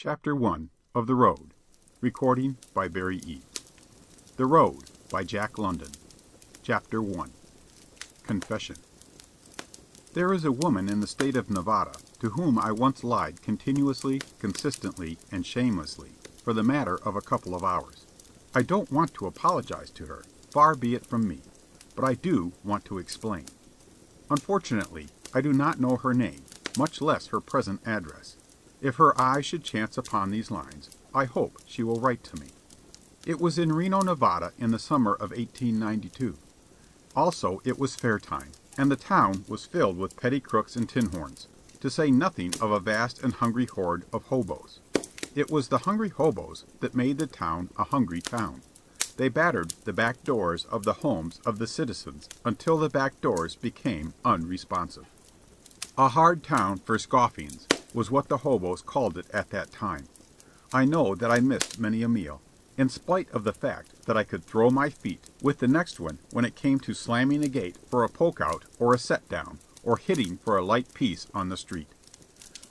CHAPTER I of The Road Recording by Barry E. THE ROAD by Jack London CHAPTER I Confession There is a woman in the State of Nevada to whom I once lied continuously, consistently, and shamelessly, for the matter of a couple of hours. I don't want to apologize to her, far be it from me, but I do want to explain. Unfortunately, I do not know her name, much less her present address. If her eye should chance upon these lines, I hope she will write to me. It was in Reno, Nevada, in the summer of 1892. Also it was fair time, and the town was filled with petty crooks and tin horns, to say nothing of a vast and hungry horde of hoboes. It was the hungry hoboes that made the town a hungry town. They battered the back doors of the homes of the citizens until the back doors became unresponsive. A hard town for scoffings was what the hoboes called it at that time. I know that I missed many a meal, in spite of the fact that I could throw my feet with the next one when it came to slamming a gate for a poke out or a set down, or hitting for a light piece on the street.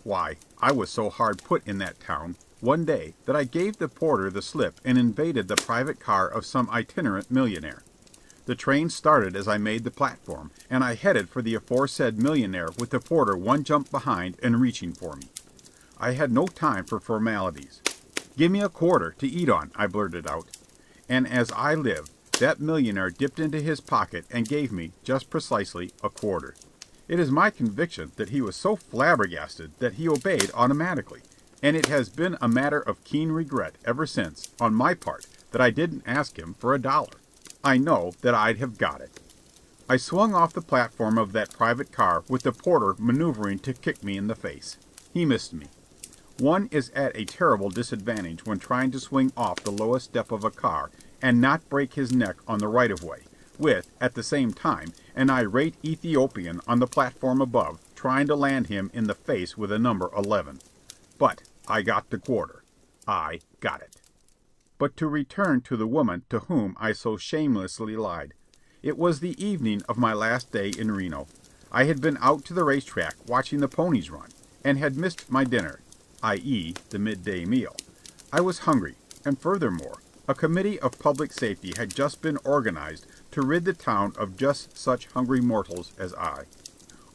Why, I was so hard put in that town one day that I gave the porter the slip and invaded the private car of some itinerant millionaire. The train started as I made the platform, and I headed for the aforesaid millionaire with the porter one jump behind and reaching for me. I had no time for formalities. "Give me a quarter to eat on," I blurted out. And as I live, that millionaire dipped into his pocket and gave me, just precisely, a quarter. It is my conviction that he was so flabbergasted that he obeyed automatically, and it has been a matter of keen regret ever since, on my part, that I didn't ask him for a dollar. I know that I'd have got it. I swung off the platform of that private car with the porter manoeuvring to kick me in the face. He missed me. One is at a terrible disadvantage when trying to swing off the lowest step of a car and not break his neck on the right of way, with, at the same time, an irate Ethiopian on the platform above trying to land him in the face with a number eleven. But I got the quarter. I got it. But to return to the woman to whom I so shamelessly lied. It was the evening of my last day in Reno. I had been out to the race track watching the ponies run, and had missed my dinner, i.e., the midday meal. I was hungry, and furthermore, a committee of public safety had just been organized to rid the town of just such hungry mortals as I.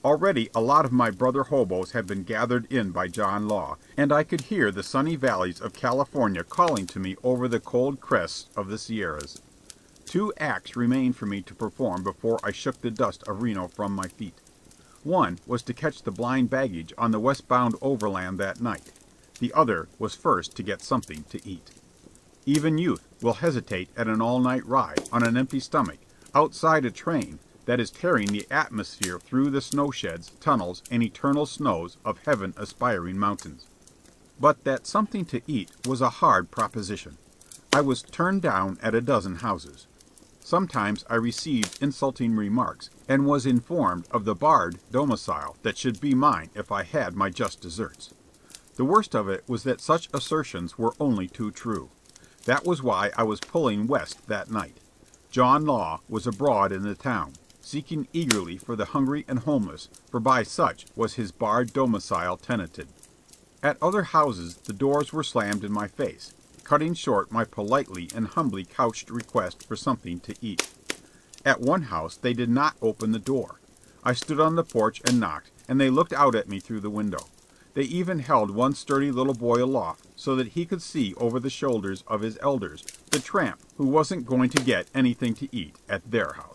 Already a lot of my brother hoboes had been gathered in by John Law, and I could hear the sunny valleys of California calling to me over the cold crests of the Sierras. Two acts remained for me to perform before I shook the dust of Reno from my feet. One was to catch the blind baggage on the westbound overland that night. The other was first to get something to eat. Even youth will hesitate at an all night ride, on an empty stomach, outside a train that is tearing the atmosphere through the snow sheds, tunnels, and eternal snows of heaven aspiring mountains. But that something to eat was a hard proposition. I was turned down at a dozen houses. Sometimes I received insulting remarks, and was informed of the barred domicile that should be mine if I had my just deserts. The worst of it was that such assertions were only too true. That was why I was pulling west that night. John Law was abroad in the town seeking eagerly for the hungry and homeless, for by such was his barred domicile tenanted. At other houses the doors were slammed in my face, cutting short my politely and humbly couched request for something to eat. At one house they did not open the door. I stood on the porch and knocked, and they looked out at me through the window. They even held one sturdy little boy aloft so that he could see over the shoulders of his elders the tramp who wasn't going to get anything to eat at their house.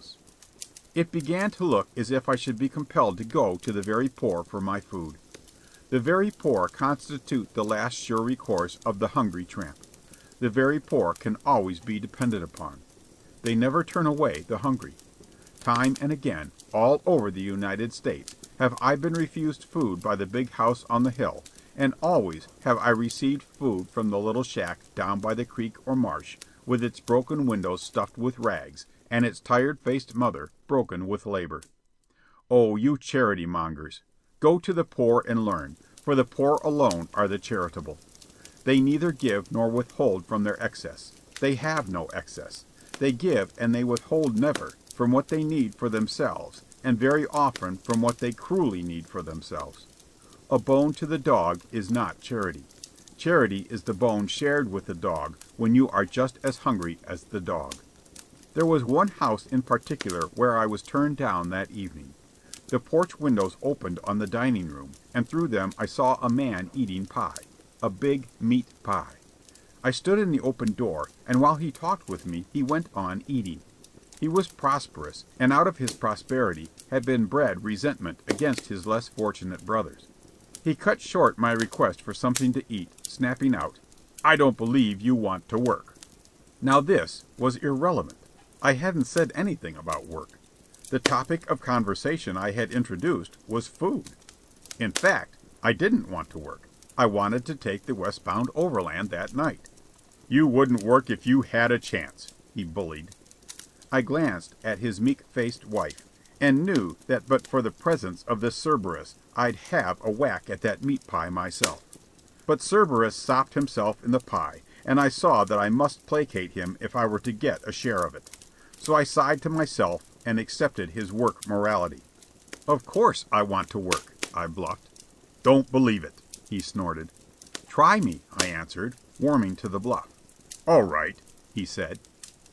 It began to look as if I should be compelled to go to the very poor for my food. The very poor constitute the last sure recourse of the hungry tramp. The very poor can always be depended upon. They never turn away the hungry. Time and again, all over the United States, have I been refused food by the big house on the hill, and always have I received food from the little shack down by the creek or marsh, with its broken windows stuffed with rags, and its tired faced mother broken with labor. Oh, you charity mongers! Go to the poor and learn, for the poor alone are the charitable. They neither give nor withhold from their excess. They have no excess. They give and they withhold never from what they need for themselves, and very often from what they cruelly need for themselves. A bone to the dog is not charity. Charity is the bone shared with the dog when you are just as hungry as the dog. There was one house in particular where I was turned down that evening. The porch windows opened on the dining room, and through them I saw a man eating pie a big meat pie. I stood in the open door, and while he talked with me he went on eating. He was prosperous, and out of his prosperity had been bred resentment against his less fortunate brothers. He cut short my request for something to eat, snapping out, "I don't believe you want to work." Now this was irrelevant. I hadn't said anything about work. The topic of conversation I had introduced was food. In fact, I didn't want to work. I wanted to take the westbound overland that night. "You wouldn't work if you had a chance," he bullied. I glanced at his meek faced wife, and knew that but for the presence of this Cerberus I'd have a whack at that meat pie myself. But Cerberus sopped himself in the pie, and I saw that I must placate him if I were to get a share of it. So I sighed to myself and accepted his work morality. "Of course I want to work," I bluffed. "Don't believe it," he snorted. "Try me," I answered, warming to the bluff. "All right," he said.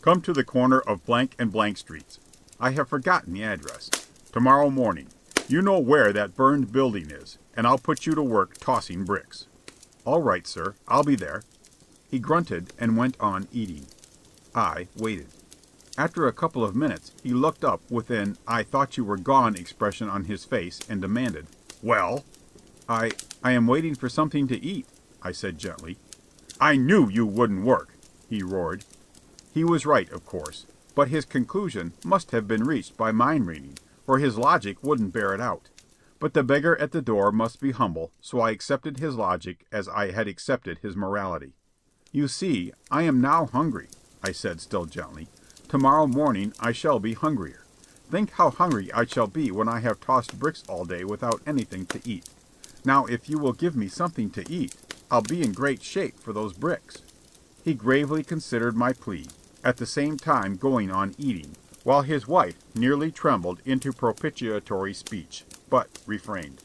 Come to the corner of blank and blank streets. I have forgotten the address. Tomorrow morning. You know where that burned building is, and I'll put you to work tossing bricks." "All right, sir. I'll be there." He grunted and went on eating. I waited. After a couple of minutes he looked up with an I thought you were gone expression on his face and demanded, "Well?" "I I am waiting for something to eat," I said gently. "I knew you wouldn't work!" he roared. He was right, of course, but his conclusion must have been reached by mind reading, for his logic wouldn't bear it out. But the beggar at the door must be humble, so I accepted his logic as I had accepted his morality. "You see, I am now hungry," I said still gently. "To morrow morning I shall be hungrier. Think how hungry I shall be when I have tossed bricks all day without anything to eat. Now if you will give me something to eat, I'll be in great shape for those bricks." He gravely considered my plea at the same time going on eating, while his wife nearly trembled into propitiatory speech, but refrained.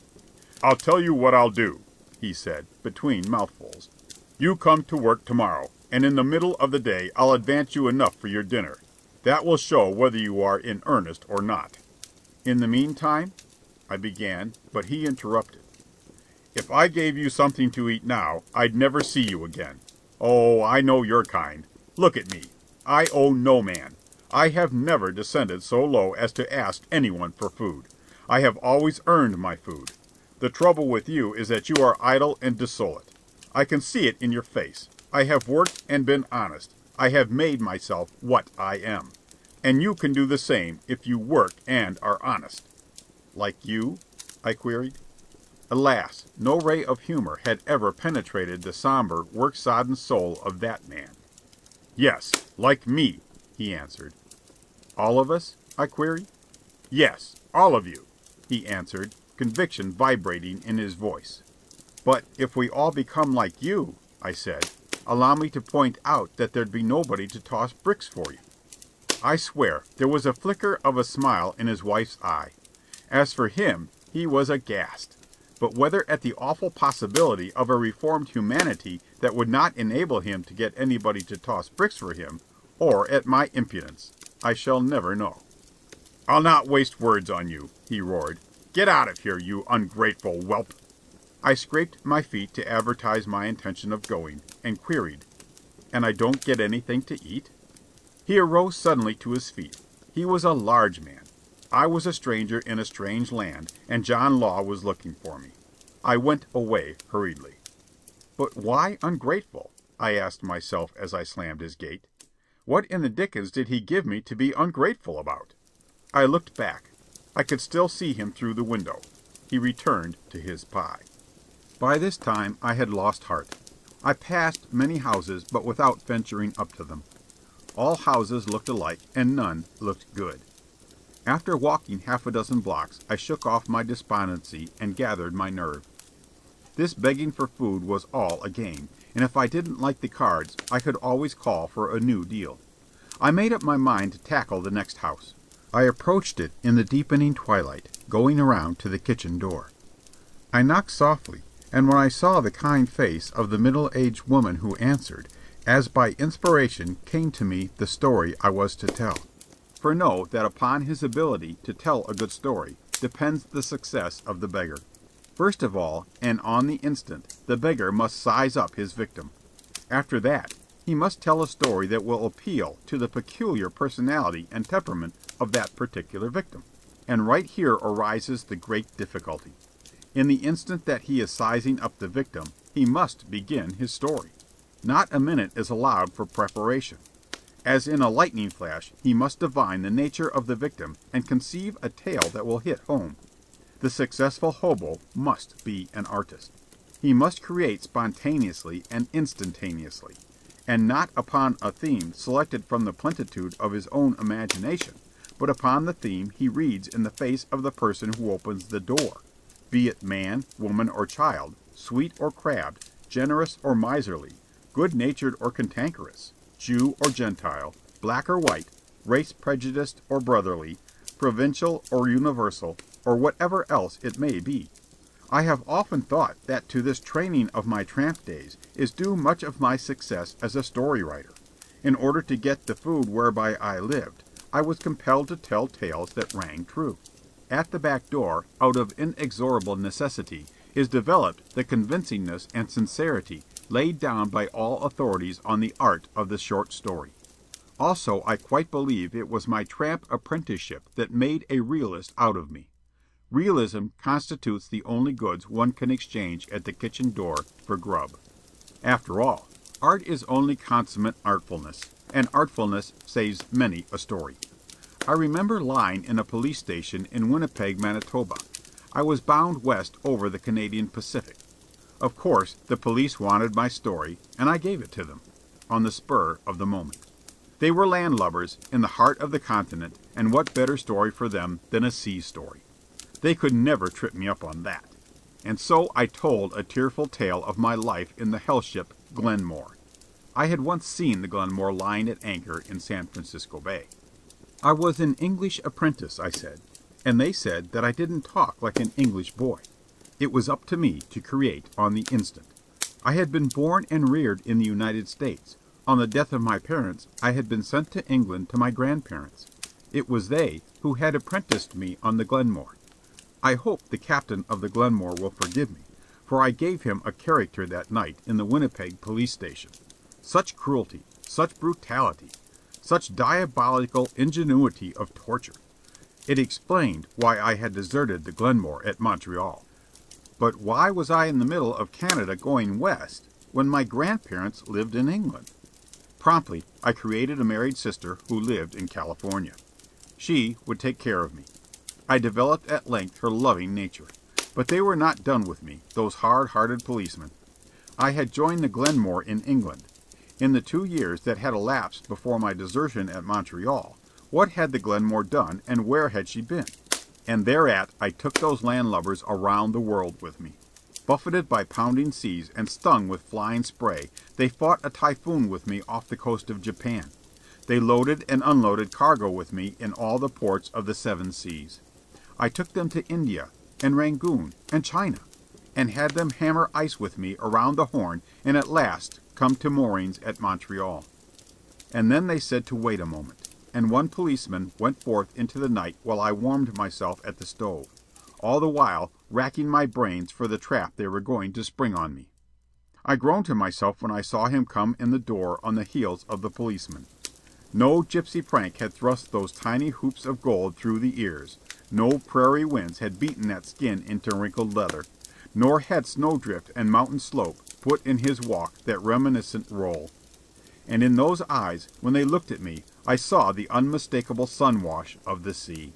"I'll tell you what I'll do," he said, between mouthfuls. "You come to work to morrow, and in the middle of the day I'll advance you enough for your dinner. That will show whether you are in earnest or not." "In the meantime I began, but he interrupted. "If I gave you something to eat now, I'd never see you again. Oh, I know your kind. Look at me. I owe no man. I have never descended so low as to ask anyone for food. I have always earned my food. The trouble with you is that you are idle and dissolute. I can see it in your face. I have worked and been honest. I have made myself what I am. And you can do the same if you work and are honest." "Like you?" I queried. Alas, no ray of humor had ever penetrated the sombre, work sodden soul of that man. "Yes, like me," he answered. "All of us?" I queried. "Yes, all of you," he answered, conviction vibrating in his voice. "But if we all become like you," I said, "allow me to point out that there'd be nobody to toss bricks for you." I swear there was a flicker of a smile in his wife's eye. As for him, he was aghast but whether at the awful possibility of a reformed humanity that would not enable him to get anybody to toss bricks for him, or at my impudence, I shall never know. "I'll not waste words on you," he roared. "Get out of here, you ungrateful whelp!" I scraped my feet to advertise my intention of going, and queried, "And I don't get anything to eat?" He arose suddenly to his feet. He was a large man. I was a stranger in a strange land, and John Law was looking for me. I went away hurriedly. But why ungrateful? I asked myself as I slammed his gate. What in the dickens did he give me to be ungrateful about? I looked back. I could still see him through the window. He returned to his pie. By this time I had lost heart. I passed many houses, but without venturing up to them. All houses looked alike, and none looked good. After walking half a dozen blocks I shook off my despondency and gathered my nerve. This begging for food was all a game, and if I didn't like the cards I could always call for a new deal. I made up my mind to tackle the next house. I approached it in the deepening twilight, going around to the kitchen door. I knocked softly, and when I saw the kind face of the middle aged woman who answered, as by inspiration came to me the story I was to tell. For know that upon his ability to tell a good story depends the success of the beggar. First of all, and on the instant, the beggar must size up his victim. After that, he must tell a story that will appeal to the peculiar personality and temperament of that particular victim. And right here arises the great difficulty. In the instant that he is sizing up the victim, he must begin his story. Not a minute is allowed for preparation. As in a lightning flash, he must divine the nature of the victim and conceive a tale that will hit home. The successful hobo must be an artist. He must create spontaneously and instantaneously, and not upon a theme selected from the plenitude of his own imagination, but upon the theme he reads in the face of the person who opens the door, be it man, woman, or child, sweet or crabbed, generous or miserly, good natured or cantankerous, Jew or Gentile, black or white, race prejudiced or brotherly, provincial or universal, or whatever else it may be. I have often thought that to this training of my tramp days is due much of my success as a story writer. In order to get the food whereby I lived, I was compelled to tell tales that rang true. At the back door, out of inexorable necessity, is developed the convincingness and sincerity laid down by all authorities on the art of the short story. Also I quite believe it was my tramp apprenticeship that made a realist out of me. Realism constitutes the only goods one can exchange at the kitchen door for grub. After all, art is only consummate artfulness, and artfulness saves many a story. I remember lying in a police station in Winnipeg, Manitoba. I was bound west over the Canadian Pacific. Of course the police wanted my story, and I gave it to them, on the spur of the moment. They were landlubbers in the heart of the continent, and what better story for them than a sea story? They could never trip me up on that. And so I told a tearful tale of my life in the hell ship Glenmore. I had once seen the Glenmore lying at anchor in San Francisco Bay. I was an English apprentice, I said, and they said that I didn't talk like an English boy. It was up to me to create on the instant. I had been born and reared in the United States. On the death of my parents I had been sent to England to my grandparents. It was they who had apprenticed me on the Glenmore. I hope the captain of the Glenmore will forgive me, for I gave him a character that night in the Winnipeg police station. Such cruelty, such brutality, such diabolical ingenuity of torture! It explained why I had deserted the Glenmore at Montreal. But why was I in the middle of Canada going west when my grandparents lived in England? Promptly I created a married sister who lived in California. She would take care of me. I developed at length her loving nature. But they were not done with me, those hard hearted policemen. I had joined the Glenmore in England. In the two years that had elapsed before my desertion at Montreal, what had the Glenmore done and where had she been? And thereat I took those landlubbers around the world with me. Buffeted by pounding seas and stung with flying spray, they fought a typhoon with me off the coast of Japan. They loaded and unloaded cargo with me in all the ports of the seven seas. I took them to India, and Rangoon, and China, and had them hammer ice with me around the Horn and at last come to moorings at Montreal. And then they said to wait a moment and one policeman went forth into the night while I warmed myself at the stove, all the while racking my brains for the trap they were going to spring on me. I groaned to myself when I saw him come in the door on the heels of the policeman. No gypsy prank had thrust those tiny hoops of gold through the ears, no prairie winds had beaten that skin into wrinkled leather, nor had snowdrift and mountain slope put in his walk that reminiscent roll. And in those eyes, when they looked at me, I saw the unmistakable sun wash of the sea.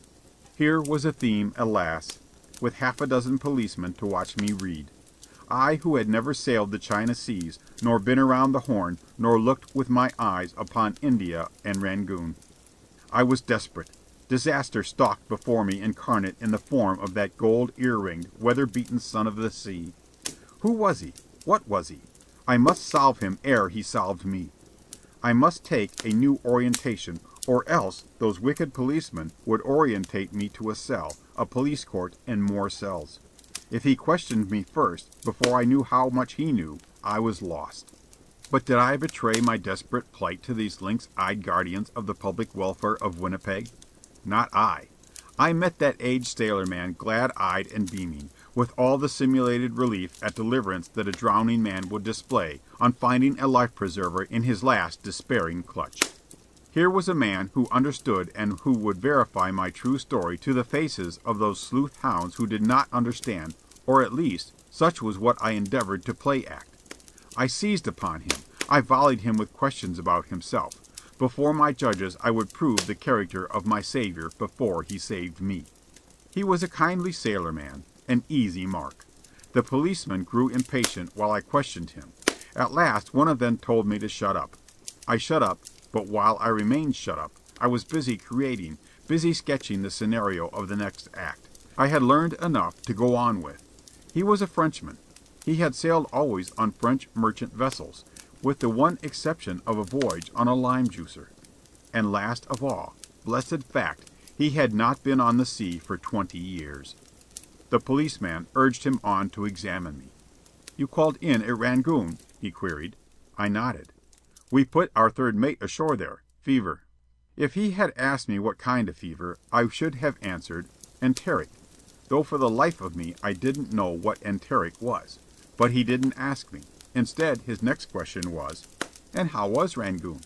Here was a theme, alas, with half a dozen policemen to watch me read. I who had never sailed the China seas, nor been around the Horn, nor looked with my eyes upon India and Rangoon. I was desperate. Disaster stalked before me incarnate in the form of that gold ear-ringed, weather-beaten son of the sea. Who was he? What was he? I must solve him ere he solved me. I must take a new orientation, or else those wicked policemen would orientate me to a cell, a police court, and more cells. If he questioned me first, before I knew how much he knew, I was lost. But did I betray my desperate plight to these lynx eyed guardians of the public welfare of Winnipeg? Not I. I met that aged sailorman glad eyed and beaming, with all the simulated relief at deliverance that a drowning man would display on finding a life preserver in his last despairing clutch. Here was a man who understood and who would verify my true story to the faces of those sleuth hounds who did not understand, or at least, such was what I endeavored to play act. I seized upon him. I volleyed him with questions about himself. Before my judges I would prove the character of my Savior before he saved me. He was a kindly sailorman, an easy mark. The policemen grew impatient while I questioned him. At last one of them told me to shut up. I shut up, but while I remained shut up, I was busy creating, busy sketching the scenario of the next act. I had learned enough to go on with. He was a Frenchman. He had sailed always on French merchant vessels, with the one exception of a voyage on a lime juicer. And last of all, blessed fact, he had not been on the sea for twenty years. The policeman urged him on to examine me. "You called in at Rangoon?" he queried. I nodded. We put our third mate ashore there. Fever. If he had asked me what kind of fever, I should have answered, enteric, though for the life of me I didn't know what enteric was. But he didn't ask me. Instead, his next question was, "And how was Rangoon?"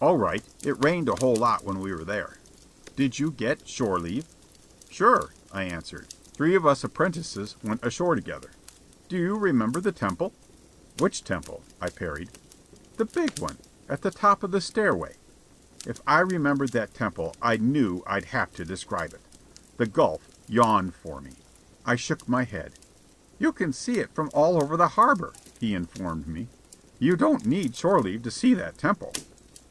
"All right. It rained a whole lot when we were there." "Did you get shore leave?" "Sure," I answered. "Three of us apprentices went ashore together." "Do you remember the temple?" "Which temple?" I parried. The big one, at the top of the stairway. If I remembered that temple I knew I'd have to describe it. The gulf yawned for me. I shook my head. "You can see it from all over the harbor," he informed me. "You don't need shore leave to see that temple."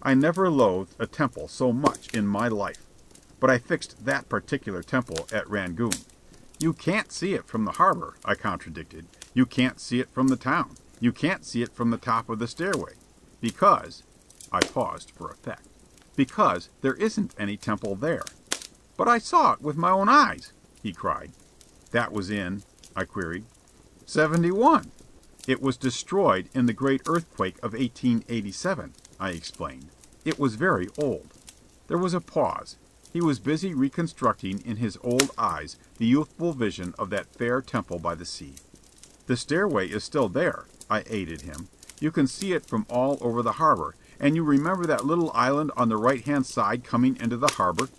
I never loathed a temple so much in my life. But I fixed that particular temple at Rangoon. "You can't see it from the harbor," I contradicted. "You can't see it from the town. You can't see it from the top of the stairway. Because I paused for effect. Because there isn't any temple there. "But I saw it with my own eyes!" he cried. "That was in I queried. "Seventy one. It was destroyed in the great earthquake of 1887," I explained. "It was very old." There was a pause. He was busy reconstructing in his old eyes the youthful vision of that fair temple by the sea. "The stairway is still there," I aided him. You can see it from all over the harbor, and you remember that little island on the right hand side coming into the harbor?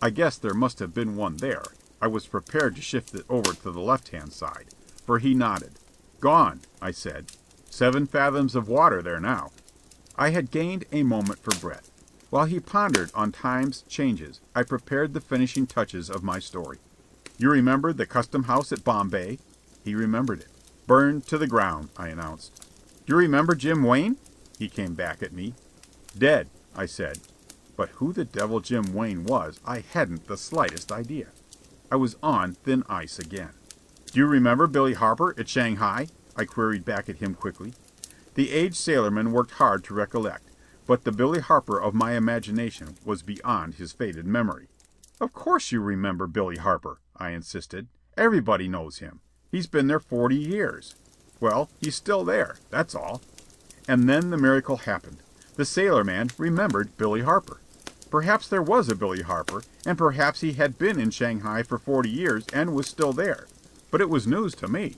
I guess there must have been one there. I was prepared to shift it over to the left hand side, for he nodded. "Gone," I said. Seven fathoms of water there now." I had gained a moment for breath. While he pondered on time's changes, I prepared the finishing touches of my story. "You remember the custom house at Bombay?" He remembered it. "Burned to the ground," I announced. "Do you remember Jim Wayne?" He came back at me. "Dead," I said. But who the devil Jim Wayne was I hadn't the slightest idea. I was on thin ice again. "Do you remember Billy Harper at Shanghai?" I queried back at him quickly. The aged sailorman worked hard to recollect, but the Billy Harper of my imagination was beyond his faded memory. "Of course you remember Billy Harper," I insisted. "Everybody knows him. He's been there forty years. Well, he's still there, that's all." And then the miracle happened. The sailorman remembered Billy Harper. Perhaps there was a Billy Harper, and perhaps he had been in Shanghai for forty years and was still there. But it was news to me.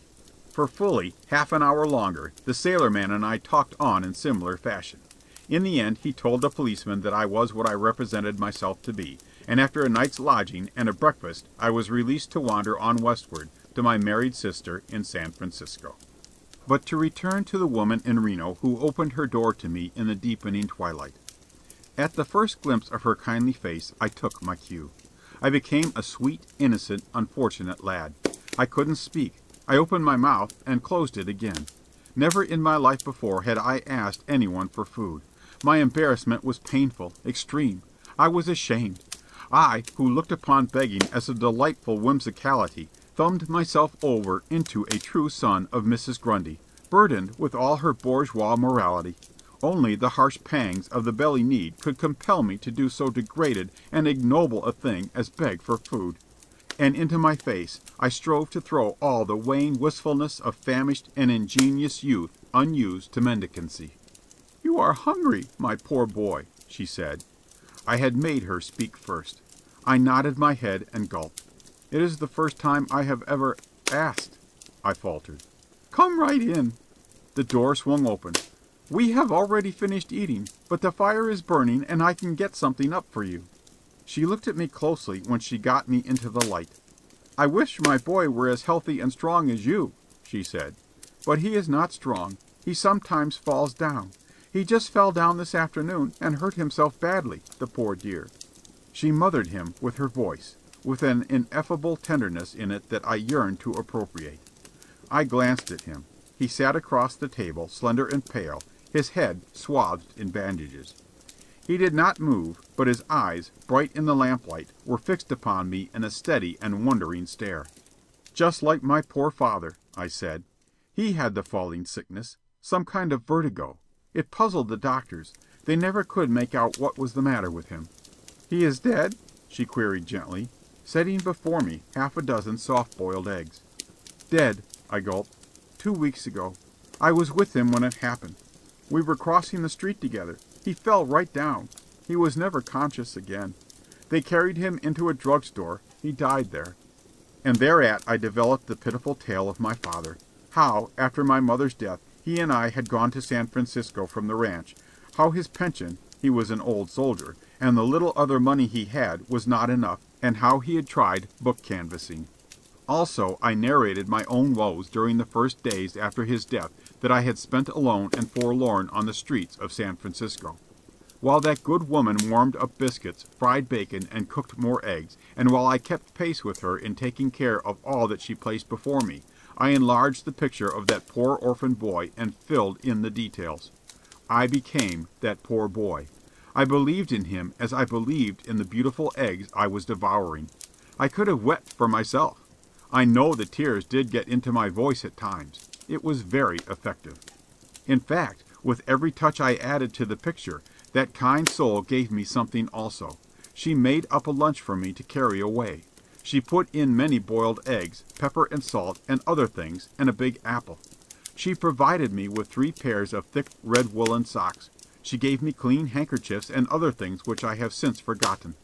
For fully half an hour longer the sailorman and I talked on in similar fashion. In the end he told the policeman that I was what I represented myself to be, and after a night's lodging and a breakfast I was released to wander on westward to my married sister in San Francisco. But to return to the woman in Reno who opened her door to me in the deepening twilight. At the first glimpse of her kindly face I took my cue. I became a sweet, innocent, unfortunate lad. I couldn't speak. I opened my mouth and closed it again. Never in my life before had I asked anyone for food. My embarrassment was painful, extreme. I was ashamed. I, who looked upon begging as a delightful whimsicality, thumbed myself over into a true son of Mrs. Grundy, burdened with all her bourgeois morality. Only the harsh pangs of the belly need could compel me to do so degraded and ignoble a thing as beg for food. and into my face I strove to throw all the wan wistfulness of famished and ingenuous youth unused to mendicancy. "You are hungry, my poor boy," she said. I had made her speak first. I nodded my head and gulped. "It is the first time I have ever asked," I faltered. "Come right in." The door swung open. "We have already finished eating, but the fire is burning and I can get something up for you." She looked at me closely when she got me into the light. "I wish my boy were as healthy and strong as you," she said. "But he is not strong. He sometimes falls down. He just fell down this afternoon and hurt himself badly, the poor dear." She mothered him with her voice, with an ineffable tenderness in it that I yearned to appropriate. I glanced at him. He sat across the table, slender and pale, his head swathed in bandages. He did not move, but his eyes, bright in the lamplight, were fixed upon me in a steady and wondering stare. "Just like my poor father," I said. "He had the falling sickness some kind of vertigo. It puzzled the doctors. They never could make out what was the matter with him." "He is dead?" she queried gently, setting before me half a dozen soft boiled eggs. "Dead," I gulped. "Two weeks ago. I was with him when it happened. We were crossing the street together. He fell right down. He was never conscious again. They carried him into a drug store. He died there." And thereat I developed the pitiful tale of my father. How, after my mother's death, he and I had gone to San Francisco from the ranch; how his pension he was an old soldier and the little other money he had was not enough, and how he had tried book canvassing. Also I narrated my own woes during the first days after his death that I had spent alone and forlorn on the streets of San Francisco. While that good woman warmed up biscuits, fried bacon, and cooked more eggs, and while I kept pace with her in taking care of all that she placed before me, I enlarged the picture of that poor orphan boy and filled in the details. I became that poor boy. I believed in him as I believed in the beautiful eggs I was devouring. I could have wept for myself. I know the tears did get into my voice at times. It was very effective. In fact, with every touch I added to the picture, that kind soul gave me something also. She made up a lunch for me to carry away. She put in many boiled eggs, pepper and salt and other things, and a big apple. She provided me with three pairs of thick red woollen socks. She gave me clean handkerchiefs and other things which I have since forgotten.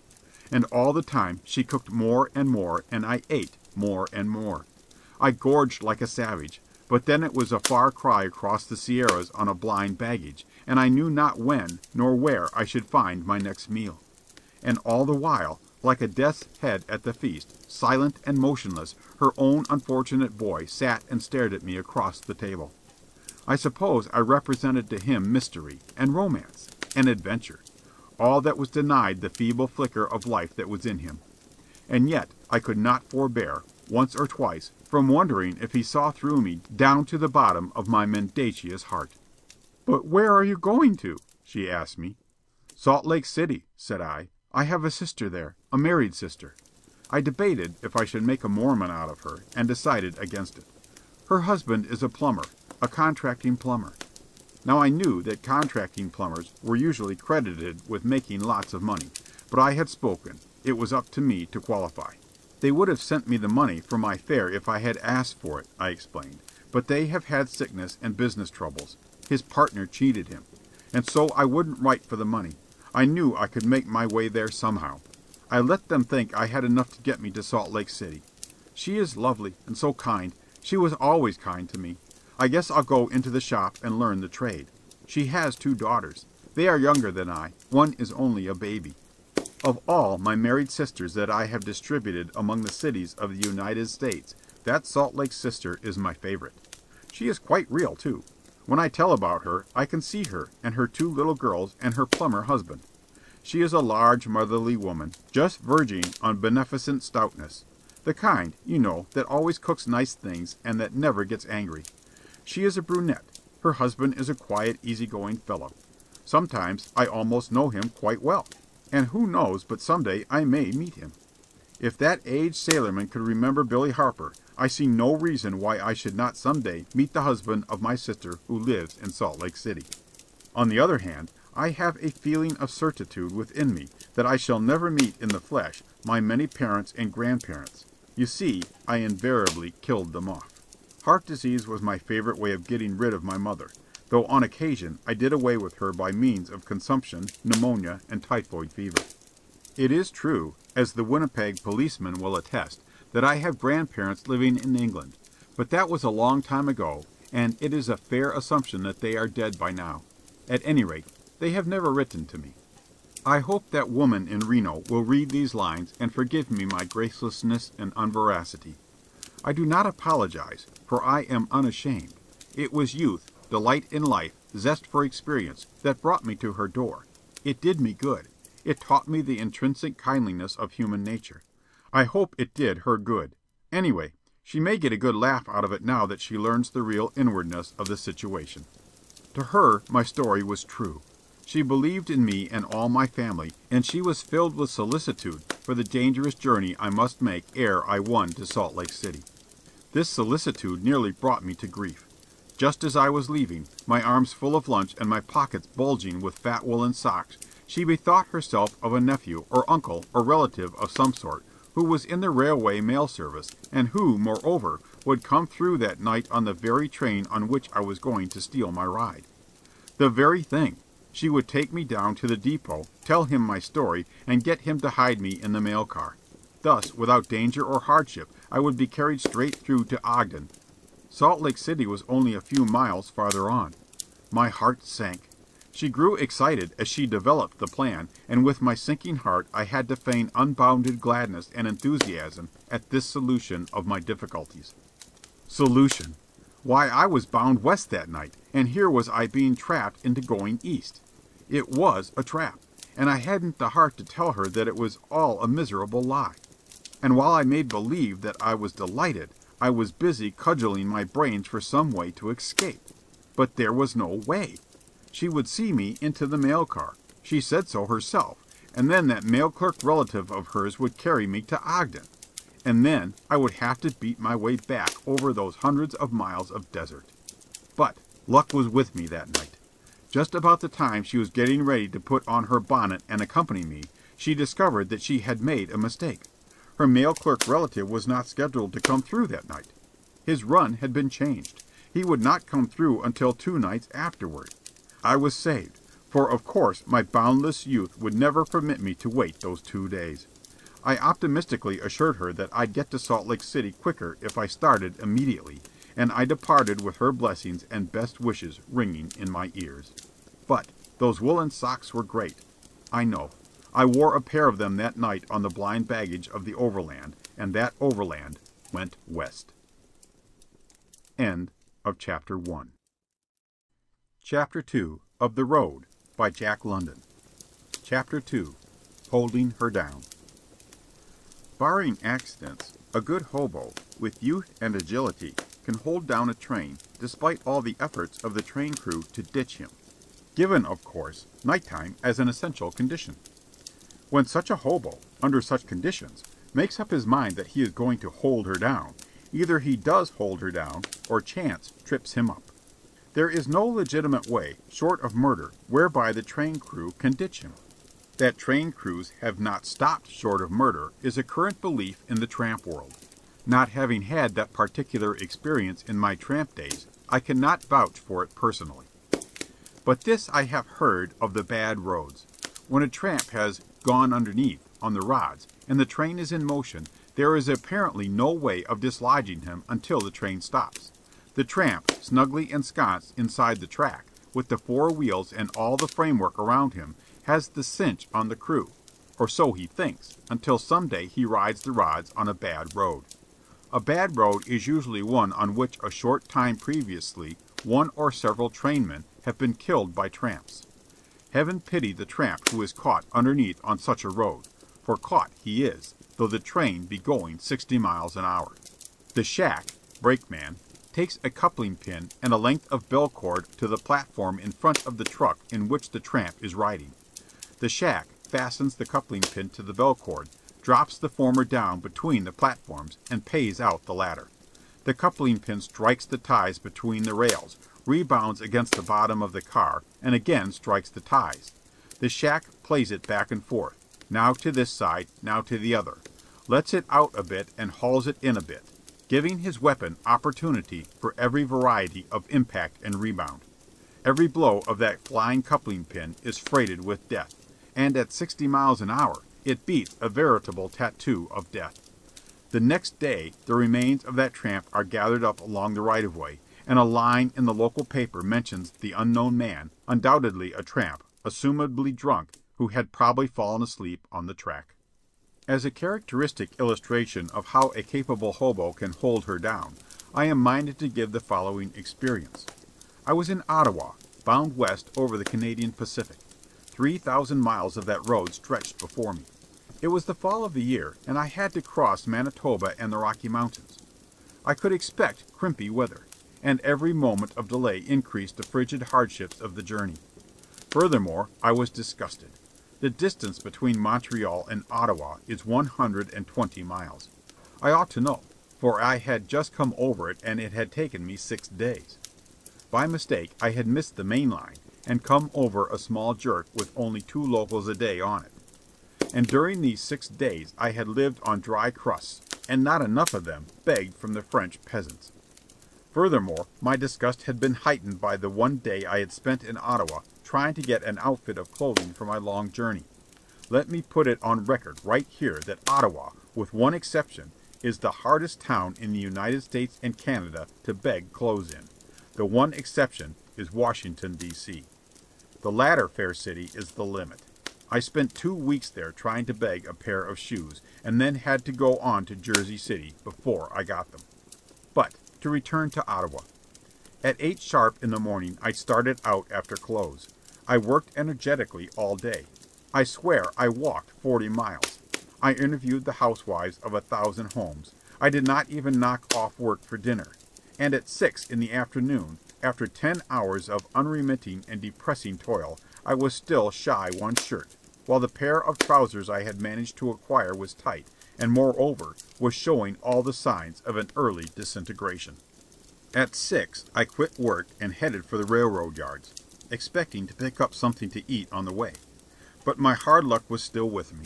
And all the time she cooked more and more, and I ate more and more. I gorged like a savage. But then it was a far cry across the Sierras on a blind baggage, and I knew not when nor where I should find my next meal. And all the while, like a death's head at the feast, silent and motionless, her own unfortunate boy sat and stared at me across the table. I suppose I represented to him mystery, and romance, and adventure, all that was denied the feeble flicker of life that was in him. And yet I could not forbear, once or twice, from wondering if he saw through me down to the bottom of my mendacious heart. "But where are you going to?" she asked me. "Salt Lake City," said I. "I have a sister there, a married sister." I debated if I should make a Mormon out of her, and decided against it. Her husband is a plumber, a contracting plumber. Now I knew that contracting plumbers were usually credited with making lots of money, but I had spoken; it was up to me to qualify. They would have sent me the money for my fare if I had asked for it, I explained, but they have had sickness and business troubles. His partner cheated him. And so I wouldn't write for the money. I knew I could make my way there somehow. I let them think I had enough to get me to Salt Lake City. She is lovely, and so kind. She was always kind to me. I guess I'll go into the shop and learn the trade. She has two daughters. They are younger than I. One is only a baby. Of all my married sisters that I have distributed among the cities of the United States, that Salt Lake sister is my favorite. She is quite real, too. When I tell about her, I can see her, and her two little girls, and her plumber husband. She is a large, motherly woman, just verging on beneficent stoutness the kind, you know, that always cooks nice things and that never gets angry. She is a brunette. Her husband is a quiet, easy going fellow. Sometimes I almost know him quite well. And who knows but some day I may meet him. If that aged sailorman could remember Billy Harper, I see no reason why I should not some day meet the husband of my sister who lives in Salt Lake City. On the other hand, I have a feeling of certitude within me that I shall never meet in the flesh my many parents and grandparents. You see, I invariably killed them off. Heart disease was my favorite way of getting rid of my mother, though on occasion I did away with her by means of consumption, pneumonia, and typhoid fever. It is true, as the Winnipeg policeman will attest, that I have grandparents living in England, but that was a long time ago, and it is a fair assumption that they are dead by now. At any rate, they have never written to me. I hope that woman in Reno will read these lines and forgive me my gracelessness and unveracity. I do not apologize, for I am unashamed. It was youth, delight in life, zest for experience, that brought me to her door. It did me good. It taught me the intrinsic kindliness of human nature. I hope it did her good. Anyway, she may get a good laugh out of it now that she learns the real inwardness of the situation. To her my story was true. She believed in me and all my family, and she was filled with solicitude for the dangerous journey I must make ere I won to Salt Lake City. This solicitude nearly brought me to grief. Just as I was leaving, my arms full of lunch and my pockets bulging with fat woolen socks, she bethought herself of a nephew, or uncle, or relative of some sort, who was in the railway mail service, and who, moreover, would come through that night on the very train on which I was going to steal my ride. The very thing. She would take me down to the depot, tell him my story, and get him to hide me in the mail car. Thus, without danger or hardship, I would be carried straight through to Ogden. Salt Lake City was only a few miles farther on. My heart sank. She grew excited as she developed the plan, and with my sinking heart I had to feign unbounded gladness and enthusiasm at this solution of my difficulties. Solution! Why, I was bound west that night, and here was I being trapped into going east. It was a trap, and I hadn't the heart to tell her that it was all a miserable lie. And while I made believe that I was delighted, I was busy cudgelling my brains for some way to escape. But there was no way. She would see me into the mail car. She said so herself, and then that mail clerk relative of hers would carry me to Ogden. And then I would have to beat my way back over those hundreds of miles of desert. But luck was with me that night. Just about the time she was getting ready to put on her bonnet and accompany me, she discovered that she had made a mistake. Her mail clerk relative was not scheduled to come through that night. His run had been changed. He would not come through until two nights afterward. I was saved, for of course my boundless youth would never permit me to wait those two days. I optimistically assured her that I'd get to Salt Lake City quicker if I started immediately, and I departed with her blessings and best wishes ringing in my ears. But those woolen socks were great. I know. I wore a pair of them that night on the blind baggage of the Overland, and that Overland went west. End of chapter 1. Chapter 2 of The Road by Jack London. Chapter 2 Holding Her Down. Barring accidents, a good hobo, with youth and agility, can hold down a train, despite all the efforts of the train crew to ditch him. Given, of course, nighttime as an essential condition. When such a hobo, under such conditions, makes up his mind that he is going to hold her down, either he does hold her down, or chance trips him up. There is no legitimate way, short of murder, whereby the train crew can ditch him. That train crews have not stopped short of murder is a current belief in the tramp world. Not having had that particular experience in my tramp days, I cannot vouch for it personally. But this I have heard of the bad roads. When a tramp has "gone underneath" on the rods, and the train is in motion, there is apparently no way of dislodging him until the train stops. The tramp, snugly ensconced inside the track, with the four wheels and all the framework around him, has the cinch on the crew, or so he thinks, until some day he rides the rods on a bad road. A bad road is usually one on which a short time previously one or several trainmen have been killed by tramps. Heaven pity the tramp who is caught underneath on such a road, for caught he is, though the train be going sixty miles an hour. The shack brakeman takes a coupling pin and a length of bell cord to the platform in front of the truck in which the tramp is riding. The shack fastens the coupling pin to the bell cord, drops the former down between the platforms, and pays out the latter. The coupling pin strikes the ties between the rails, rebounds against the bottom of the car, and again strikes the ties. The shack plays it back and forth, now to this side, now to the other. lets it out a bit and hauls it in a bit, giving his weapon opportunity for every variety of impact and rebound. Every blow of that flying coupling pin is freighted with death, and at sixty miles an hour it beats a veritable tattoo of death. The next day the remains of that tramp are gathered up along the right of way, and a line in the local paper mentions the unknown man, undoubtedly a tramp, assumably drunk, who had probably fallen asleep on the track. As a characteristic illustration of how a capable hobo can hold her down, I am minded to give the following experience. I was in Ottawa, bound west over the Canadian Pacific. Three thousand miles of that road stretched before me. It was the fall of the year, and I had to cross Manitoba and the Rocky Mountains. I could expect crimpy weather, and every moment of delay increased the frigid hardships of the journey. Furthermore, I was disgusted. The distance between Montreal and Ottawa is one hundred and twenty miles. I ought to know, for I had just come over it and it had taken me six days. By mistake I had missed the main line and come over a small jerk with only two locals a day on it. And during these six days I had lived on dry crusts, and not enough of them begged from the French peasants. Furthermore, my disgust had been heightened by the one day I had spent in Ottawa trying to get an outfit of clothing for my long journey. Let me put it on record right here that Ottawa, with one exception, is the hardest town in the United States and Canada to beg clothes in. The one exception is Washington, D.C. The latter fair city is the limit. I spent two weeks there trying to beg a pair of shoes, and then had to go on to Jersey City before I got them. But to return to Ottawa. At eight sharp in the morning I started out after clothes. I worked energetically all day. I swear I walked forty miles. I interviewed the housewives of a thousand homes. I did not even knock off work for dinner. And at six in the afternoon, after ten hours of unremitting and depressing toil, I was still shy one shirt, while the pair of trousers I had managed to acquire was tight, and moreover was showing all the signs of an early disintegration. At six I quit work and headed for the railroad yards expecting to pick up something to eat on the way. But my hard luck was still with me.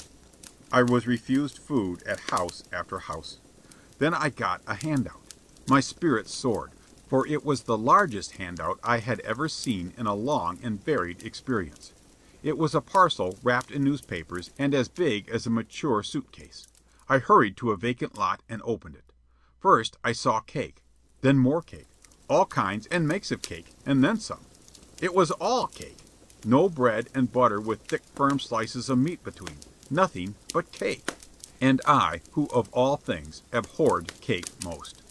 I was refused food at house after house. Then I got a handout. My spirits soared, for it was the largest handout I had ever seen in a long and varied experience. It was a parcel wrapped in newspapers and as big as a mature suit case. I hurried to a vacant lot and opened it. First I saw cake, then more cake, all kinds and makes of cake, and then some. It was all cake. No bread and butter with thick firm slices of meat between. Nothing but cake. And I, who of all things abhorred cake most.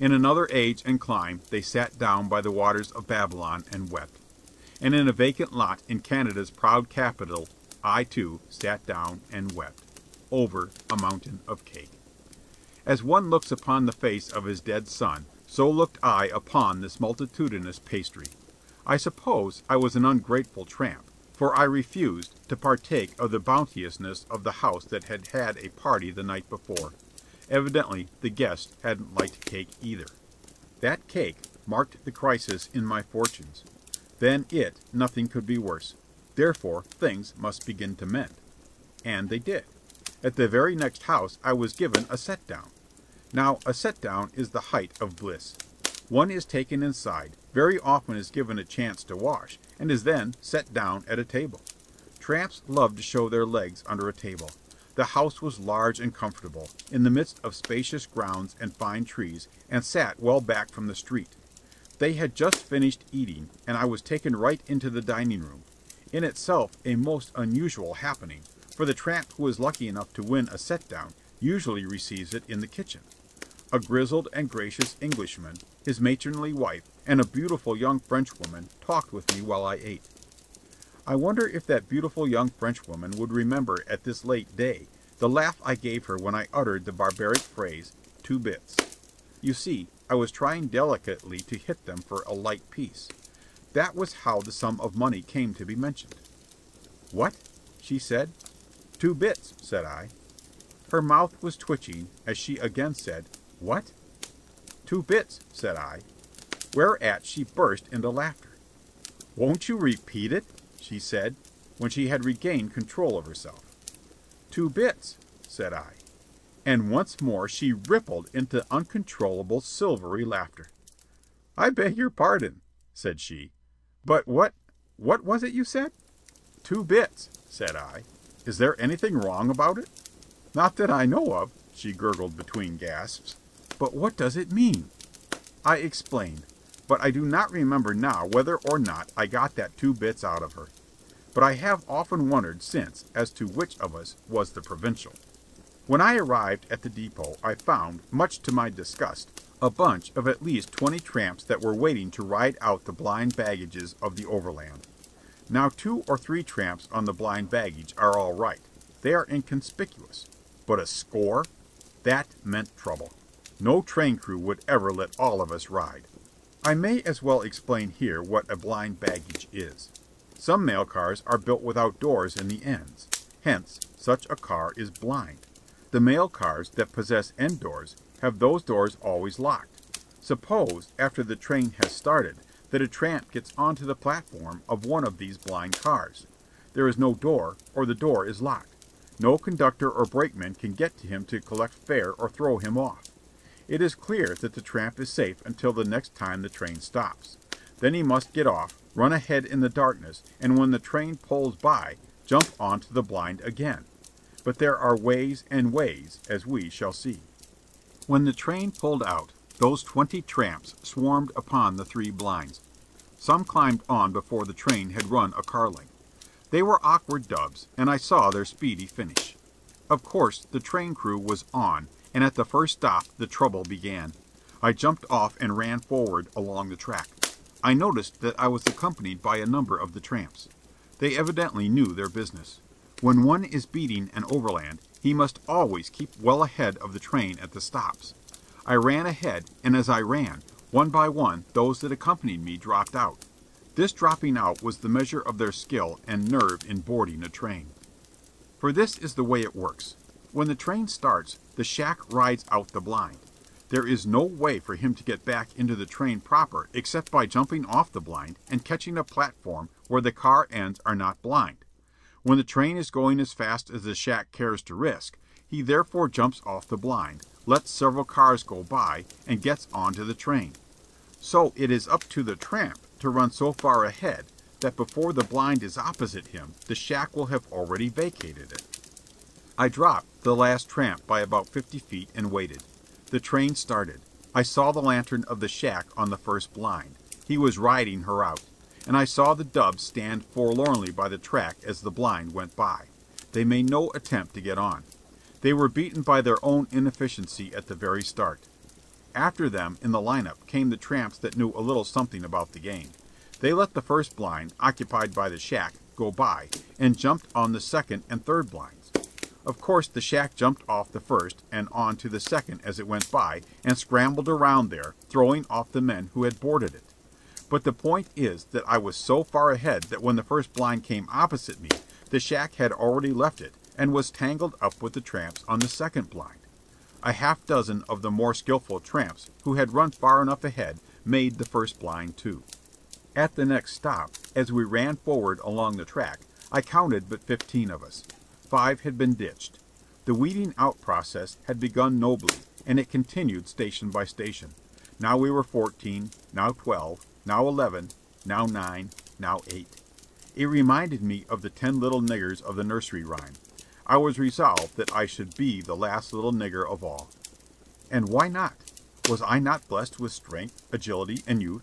In another age and clime they sat down by the waters of Babylon and wept. And in a vacant lot in Canada's proud capital I, too, sat down and wept. Over a mountain of cake. As one looks upon the face of his dead son, so looked I upon this multitudinous pastry. I suppose I was an ungrateful tramp, for I refused to partake of the bounteousness of the house that had had a party the night before. Evidently the guests hadn't liked cake either. That cake marked the crisis in my fortunes. Than it nothing could be worse. Therefore things must begin to mend. And they did. At the very next house I was given a set down. Now a set down is the height of bliss. One is taken inside, very often is given a chance to wash, and is then set down at a table. Tramps love to show their legs under a table. The house was large and comfortable, in the midst of spacious grounds and fine trees, and sat well back from the street. They had just finished eating, and I was taken right into the dining room, in itself a most unusual happening, for the tramp who is lucky enough to win a set down usually receives it in the kitchen. A grizzled and gracious Englishman, his matronly wife, and a beautiful young Frenchwoman talked with me while I ate. I wonder if that beautiful young Frenchwoman would remember at this late day the laugh I gave her when I uttered the barbaric phrase, two bits. You see, I was trying delicately to hit them for a light piece. That was how the sum of money came to be mentioned. What? she said. Two bits, said I. Her mouth was twitching as she again said, what? Two bits, said I, whereat she burst into laughter. Won't you repeat it? She said, when she had regained control of herself. Two bits, said I. And once more she rippled into uncontrollable silvery laughter. "I beg your pardon," said she, "but what what was it you said?" "Two bits," said I. "Is there anything wrong about it?" "Not that I know of," she gurgled between gasps. "But what does it mean?" I explained, but I do not remember now whether or not I got that two bits out of her. But I have often wondered since as to which of us was the provincial. When I arrived at the depot I found, much to my disgust, a bunch of at least twenty tramps that were waiting to ride out the blind baggages of the overland. Now two or three tramps on the blind baggage are all right. They are inconspicuous. But a score? That meant trouble. No train crew would ever let all of us ride. I may as well explain here what a blind baggage is. Some mail cars are built without doors in the ends. Hence, such a car is blind. The mail cars that possess end doors have those doors always locked. Suppose, after the train has started, that a tramp gets onto the platform of one of these blind cars. There is no door, or the door is locked. No conductor or brakeman can get to him to collect fare or throw him off. It is clear that the tramp is safe until the next time the train stops. Then he must get off, run ahead in the darkness, and when the train pulls by, jump onto the blind again. But there are ways and ways, as we shall see. When the train pulled out, those twenty tramps swarmed upon the three blinds. Some climbed on before the train had run a car length. They were awkward dubs, and I saw their speedy finish. Of course the train crew was on, and at the first stop the trouble began. I jumped off and ran forward along the track. I noticed that I was accompanied by a number of the tramps. They evidently knew their business. When one is beating an overland, he must always keep well ahead of the train at the stops. I ran ahead, and as I ran, one by one those that accompanied me dropped out. This dropping out was the measure of their skill and nerve in boarding a train. For this is the way it works. When the train starts, the shack rides out the blind. There is no way for him to get back into the train proper except by jumping off the blind and catching a platform where the car ends are not blind. When the train is going as fast as the shack cares to risk, he therefore jumps off the blind, lets several cars go by, and gets onto the train. So it is up to the tramp to run so far ahead that before the blind is opposite him the shack will have already vacated it. I dropped the last tramp by about fifty feet and waited. The train started. I saw the lantern of the shack on the first blind. He was riding her out. And I saw the dubs stand forlornly by the track as the blind went by. They made no attempt to get on. They were beaten by their own inefficiency at the very start. After them in the line-up came the tramps that knew a little something about the game. They let the first blind, occupied by the shack, go by, and jumped on the second and third blind. Of course the shack jumped off the first and on to the second as it went by, and scrambled around there, throwing off the men who had boarded it. But the point is that I was so far ahead that when the first blind came opposite me, the shack had already left it, and was tangled up with the tramps on the second blind. A half dozen of the more skilful tramps, who had run far enough ahead, made the first blind too. At the next stop, as we ran forward along the track, I counted but fifteen of us. Five had been ditched. The weeding out process had begun nobly, and it continued station by station. Now we were fourteen, now twelve, now eleven, now nine, now eight. It reminded me of the ten little niggers of the nursery rhyme. I was resolved that I should be the last little nigger of all. And why not? Was I not blessed with strength, agility, and youth?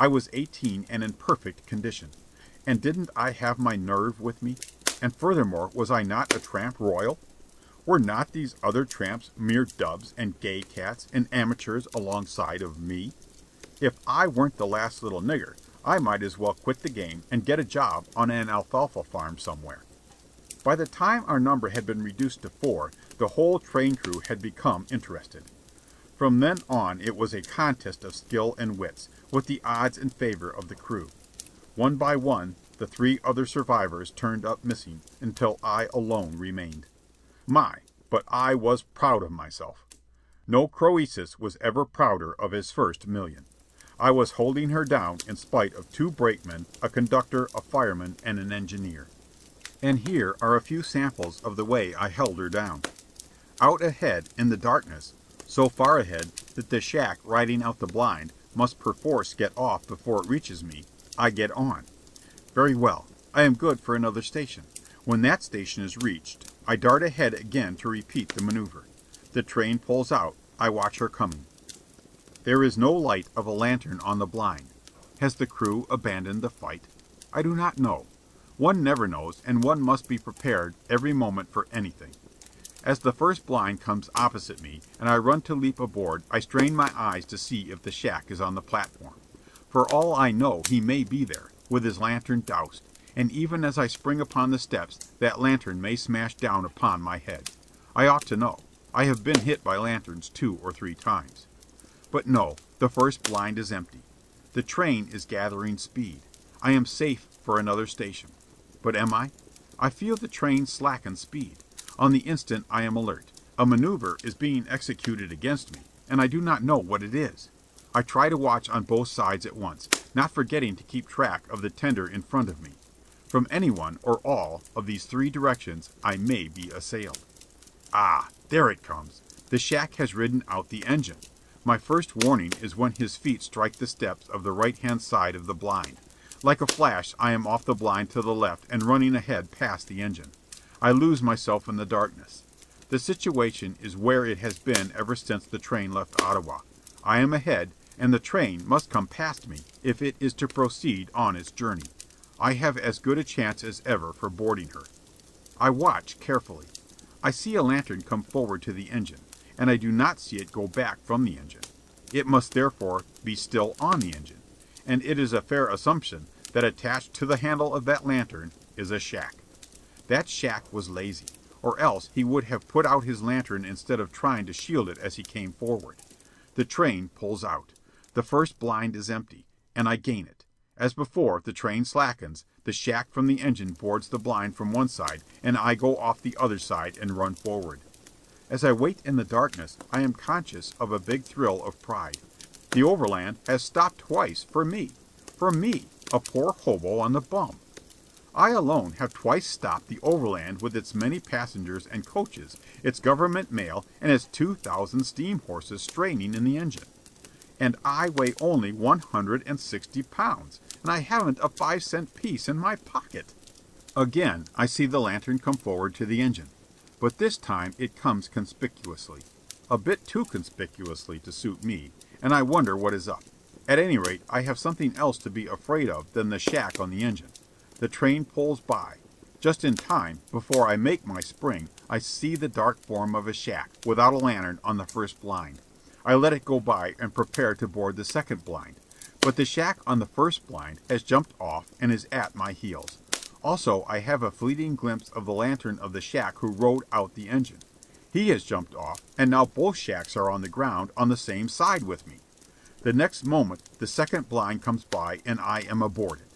I was eighteen and in perfect condition. And didn't I have my nerve with me? And furthermore, was I not a tramp royal? Were not these other tramps mere dubs and gay cats and amateurs alongside of me? If I weren't the last little nigger, I might as well quit the game and get a job on an alfalfa farm somewhere. By the time our number had been reduced to four, the whole train crew had become interested. From then on it was a contest of skill and wits, with the odds in favor of the crew. One by one the three other survivors turned up missing, until I alone remained. My, but I was proud of myself. No Croesus was ever prouder of his first million. I was holding her down in spite of two brakemen, a conductor, a fireman, and an engineer. And here are a few samples of the way I held her down. Out ahead, in the darkness, so far ahead that the shack riding out the blind must perforce get off before it reaches me, I get on. Very well. I am good for another station. When that station is reached, I dart ahead again to repeat the maneuver. The train pulls out. I watch her coming. There is no light of a lantern on the blind. Has the crew abandoned the fight? I do not know. One never knows, and one must be prepared every moment for anything. As the first blind comes opposite me, and I run to leap aboard, I strain my eyes to see if the shack is on the platform. For all I know he may be there, with his lantern doused, and even as I spring upon the steps that lantern may smash down upon my head. I ought to know. I have been hit by lanterns two or three times. But no, the first blind is empty. The train is gathering speed. I am safe for another station. But am I? I feel the train slacken speed. On the instant I am alert. A maneuver is being executed against me, and I do not know what it is. I try to watch on both sides at once, not forgetting to keep track of the tender in front of me. From any one or all of these three directions I may be assailed. Ah, there it comes. The shack has ridden out the engine. My first warning is when his feet strike the steps of the right hand side of the blind. Like a flash I am off the blind to the left and running ahead past the engine. I lose myself in the darkness. The situation is where it has been ever since the train left Ottawa. I am ahead, and the train must come past me if it is to proceed on its journey. I have as good a chance as ever for boarding her. I watch carefully. I see a lantern come forward to the engine and I do not see it go back from the engine. It must therefore be still on the engine, and it is a fair assumption that attached to the handle of that lantern is a shack. That shack was lazy, or else he would have put out his lantern instead of trying to shield it as he came forward. The train pulls out. The first blind is empty, and I gain it. As before, the train slackens, the shack from the engine boards the blind from one side, and I go off the other side and run forward. As I wait in the darkness I am conscious of a big thrill of pride. The Overland has stopped twice for me. For me, a poor hobo on the bum. I alone have twice stopped the Overland with its many passengers and coaches, its government mail, and its two thousand steam horses straining in the engine. And I weigh only one hundred and sixty pounds, and I haven't a five cent piece in my pocket. Again I see the lantern come forward to the engine. But this time it comes conspicuously. A bit too conspicuously to suit me, and I wonder what is up. At any rate, I have something else to be afraid of than the shack on the engine. The train pulls by. Just in time, before I make my spring, I see the dark form of a shack, without a lantern, on the first blind. I let it go by and prepare to board the second blind. But the shack on the first blind has jumped off and is at my heels. Also I have a fleeting glimpse of the lantern of the shack who rode out the engine. He has jumped off, and now both shacks are on the ground on the same side with me. The next moment the second blind comes by and I am aboard it.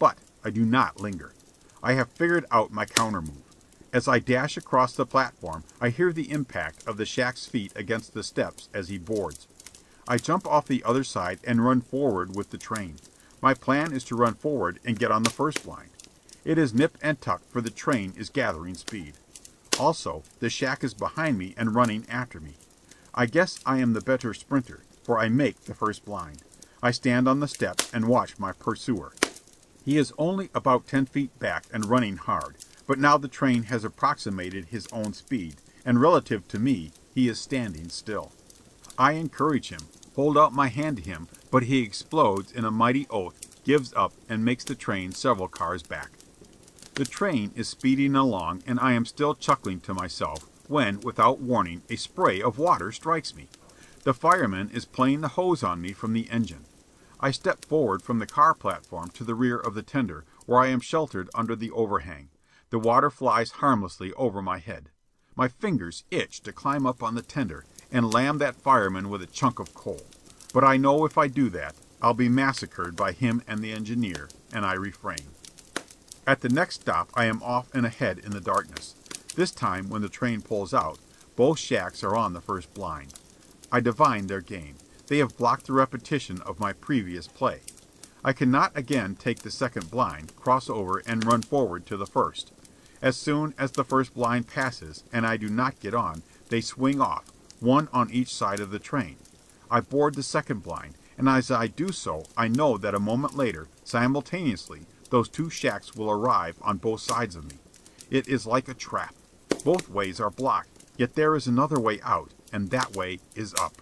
But I do not linger. I have figured out my counter move. As I dash across the platform I hear the impact of the shack's feet against the steps as he boards. I jump off the other side and run forward with the train. My plan is to run forward and get on the first blind. It is nip and tuck, for the train is gathering speed. Also, the shack is behind me and running after me. I guess I am the better sprinter, for I make the first blind. I stand on the steps and watch my pursuer. He is only about ten feet back and running hard, but now the train has approximated his own speed, and relative to me he is standing still. I encourage him, hold out my hand to him, but he explodes in a mighty oath, gives up, and makes the train several cars back. The train is speeding along and I am still chuckling to myself, when, without warning, a spray of water strikes me. The fireman is playing the hose on me from the engine. I step forward from the car platform to the rear of the tender, where I am sheltered under the overhang. The water flies harmlessly over my head. My fingers itch to climb up on the tender and lam that fireman with a chunk of coal. But I know if I do that, I'll be massacred by him and the engineer, and I refrain. At the next stop I am off and ahead in the darkness. This time, when the train pulls out, both shacks are on the first blind. I divine their game. They have blocked the repetition of my previous play. I cannot again take the second blind, cross over, and run forward to the first. As soon as the first blind passes, and I do not get on, They swing off, one on each side of the train. I board the second blind, and as I do so I know that a moment later, simultaneously, those two shacks will arrive on both sides of me. It is like a trap. Both ways are blocked, yet there is another way out, and that way is up.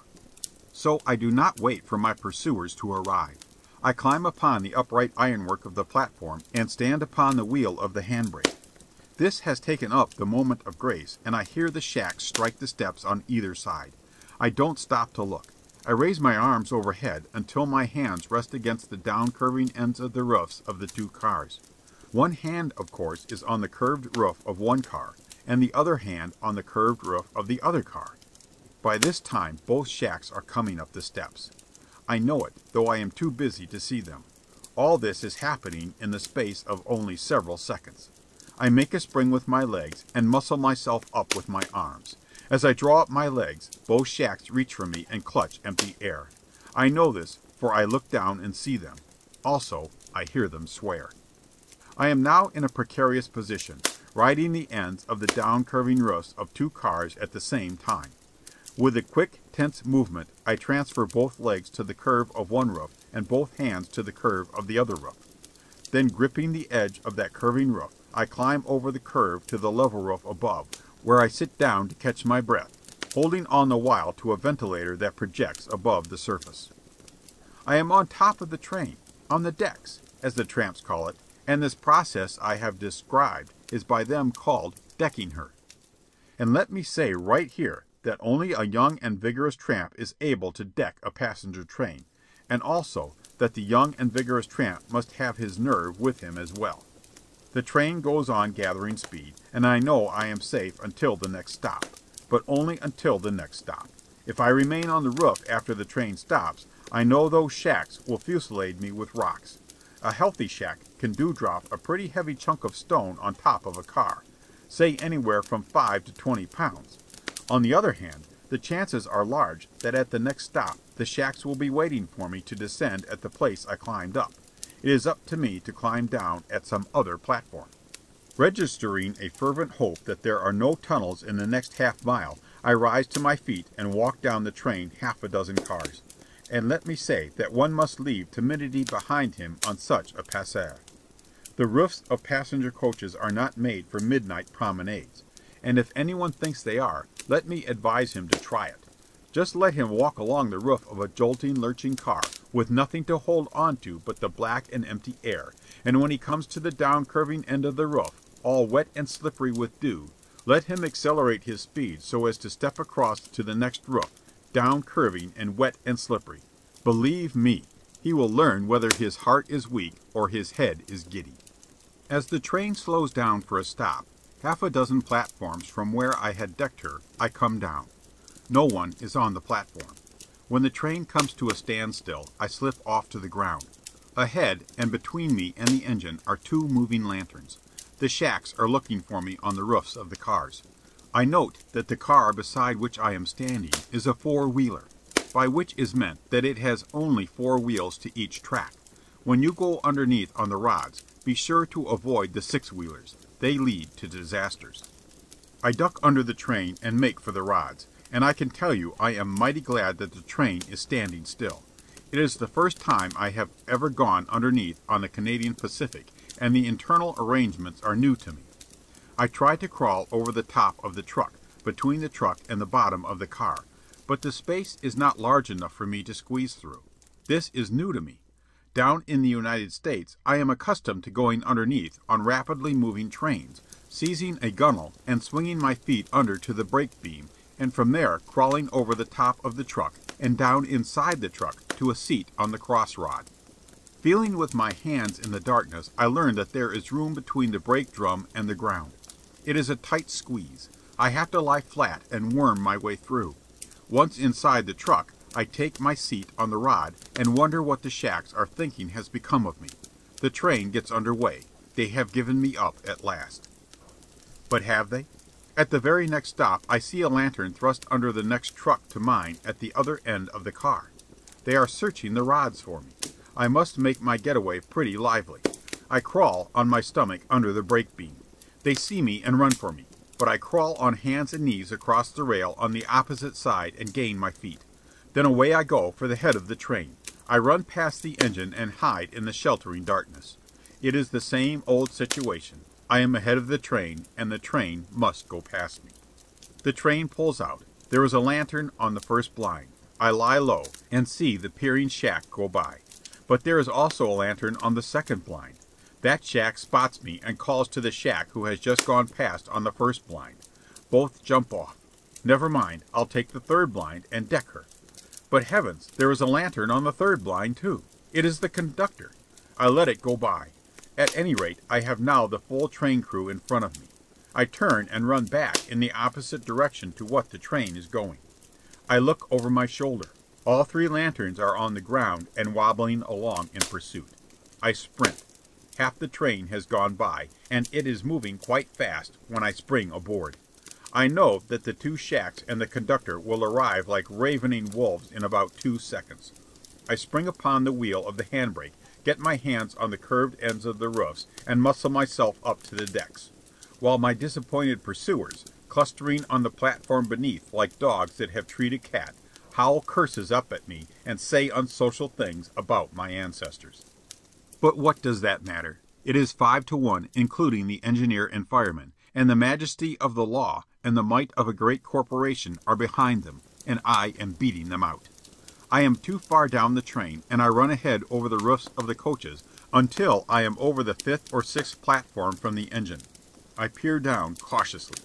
So I do not wait for my pursuers to arrive. I climb upon the upright ironwork of the platform and stand upon the wheel of the hand brake. This has taken up the moment of grace, and I hear the shacks strike the steps on either side. I don't stop to look. I raise my arms overhead until my hands rest against the down curving ends of the roofs of the two cars. One hand, of course, is on the curved roof of one car, and the other hand on the curved roof of the other car. By this time both shacks are coming up the steps. I know it, though I am too busy to see them. All this is happening in the space of only several seconds. I make a spring with my legs and muscle myself up with my arms. As I draw up my legs, both shacks reach for me and clutch empty air. I know this, for I look down and see them. Also, I hear them swear. I am now in a precarious position, riding the ends of the down curving roofs of two cars at the same time. With a quick, tense movement I transfer both legs to the curve of one roof and both hands to the curve of the other roof. Then gripping the edge of that curving roof I climb over the curve to the level roof above, where I sit down to catch my breath, holding on the while to a ventilator that projects above the surface. I am on top of the train, on the decks, as the tramps call it, and this process I have described is by them called decking her. And let me say right here that only a young and vigorous tramp is able to deck a passenger train, and also that the young and vigorous tramp must have his nerve with him as well. The train goes on gathering speed, and I know I am safe until the next stop, but only until the next stop. If I remain on the roof after the train stops, I know those shacks will fusillade me with rocks. A healthy shack can dewdrop a pretty heavy chunk of stone on top of a car, say anywhere from five to twenty pounds. On the other hand, the chances are large that at the next stop the shacks will be waiting for me to descend at the place I climbed up. It is up to me to climb down at some other platform. Registering a fervent hope that there are no tunnels in the next half mile, I rise to my feet and walk down the train half a dozen cars. And let me say that one must leave timidity behind him on such a pasear. The roofs of passenger coaches are not made for midnight promenades, and if anyone thinks they are, let me advise him to try it. Just let him walk along the roof of a jolting, lurching car, with nothing to hold on to but the black and empty air, and when he comes to the down curving end of the roof, all wet and slippery with dew, let him accelerate his speed so as to step across to the next roof, down curving and wet and slippery. Believe me, he will learn whether his heart is weak or his head is giddy. As the train slows down for a stop, half a dozen platforms from where I had decked her, I come down. No one is on the platform. When the train comes to a standstill, I slip off to the ground. Ahead and between me and the engine are two moving lanterns. The shacks are looking for me on the roofs of the cars. I note that the car beside which I am standing is a four wheeler, by which is meant that it has only four wheels to each track. When you go underneath on the rods, be sure to avoid the six wheelers. They lead to disasters. I duck under the train and make for the rods and I can tell you I am mighty glad that the train is standing still. It is the first time I have ever gone underneath on the Canadian Pacific, and the internal arrangements are new to me. I try to crawl over the top of the truck, between the truck and the bottom of the car, but the space is not large enough for me to squeeze through. This is new to me. Down in the United States I am accustomed to going underneath on rapidly moving trains, seizing a gunwale and swinging my feet under to the brake beam and from there crawling over the top of the truck and down inside the truck to a seat on the cross rod. Feeling with my hands in the darkness, I learn that there is room between the brake drum and the ground. It is a tight squeeze. I have to lie flat and worm my way through. Once inside the truck, I take my seat on the rod and wonder what the shacks are thinking has become of me. The train gets under way. They have given me up at last. But have they? At the very next stop I see a lantern thrust under the next truck to mine at the other end of the car. They are searching the rods for me. I must make my getaway pretty lively. I crawl on my stomach under the brake beam. They see me and run for me. but I crawl on hands and knees across the rail on the opposite side and gain my feet. Then away I go for the head of the train. I run past the engine and hide in the sheltering darkness. It is the same old situation. I am ahead of the train, and the train must go past me. The train pulls out. There is a lantern on the first blind. I lie low, and see the peering shack go by. But there is also a lantern on the second blind. That shack spots me and calls to the shack who has just gone past on the first blind. Both jump off. Never mind, I'll take the third blind and deck her. But heavens, there is a lantern on the third blind, too. It is the conductor. I let it go by. At any rate, I have now the full train crew in front of me. I turn and run back in the opposite direction to what the train is going. I look over my shoulder. All three lanterns are on the ground and wobbling along in pursuit. I sprint. Half the train has gone by, and it is moving quite fast when I spring aboard. I know that the two shacks and the conductor will arrive like ravening wolves in about two seconds. I spring upon the wheel of the handbrake, get my hands on the curved ends of the roofs, and muscle myself up to the decks, while my disappointed pursuers, clustering on the platform beneath like dogs that have treed a cat, howl curses up at me and say unsocial things about my ancestors. But what does that matter? It is five to one, including the engineer and fireman, and the majesty of the law and the might of a great corporation are behind them, and I am beating them out. I am too far down the train, and I run ahead over the roofs of the coaches until I am over the fifth or sixth platform from the engine. I peer down cautiously.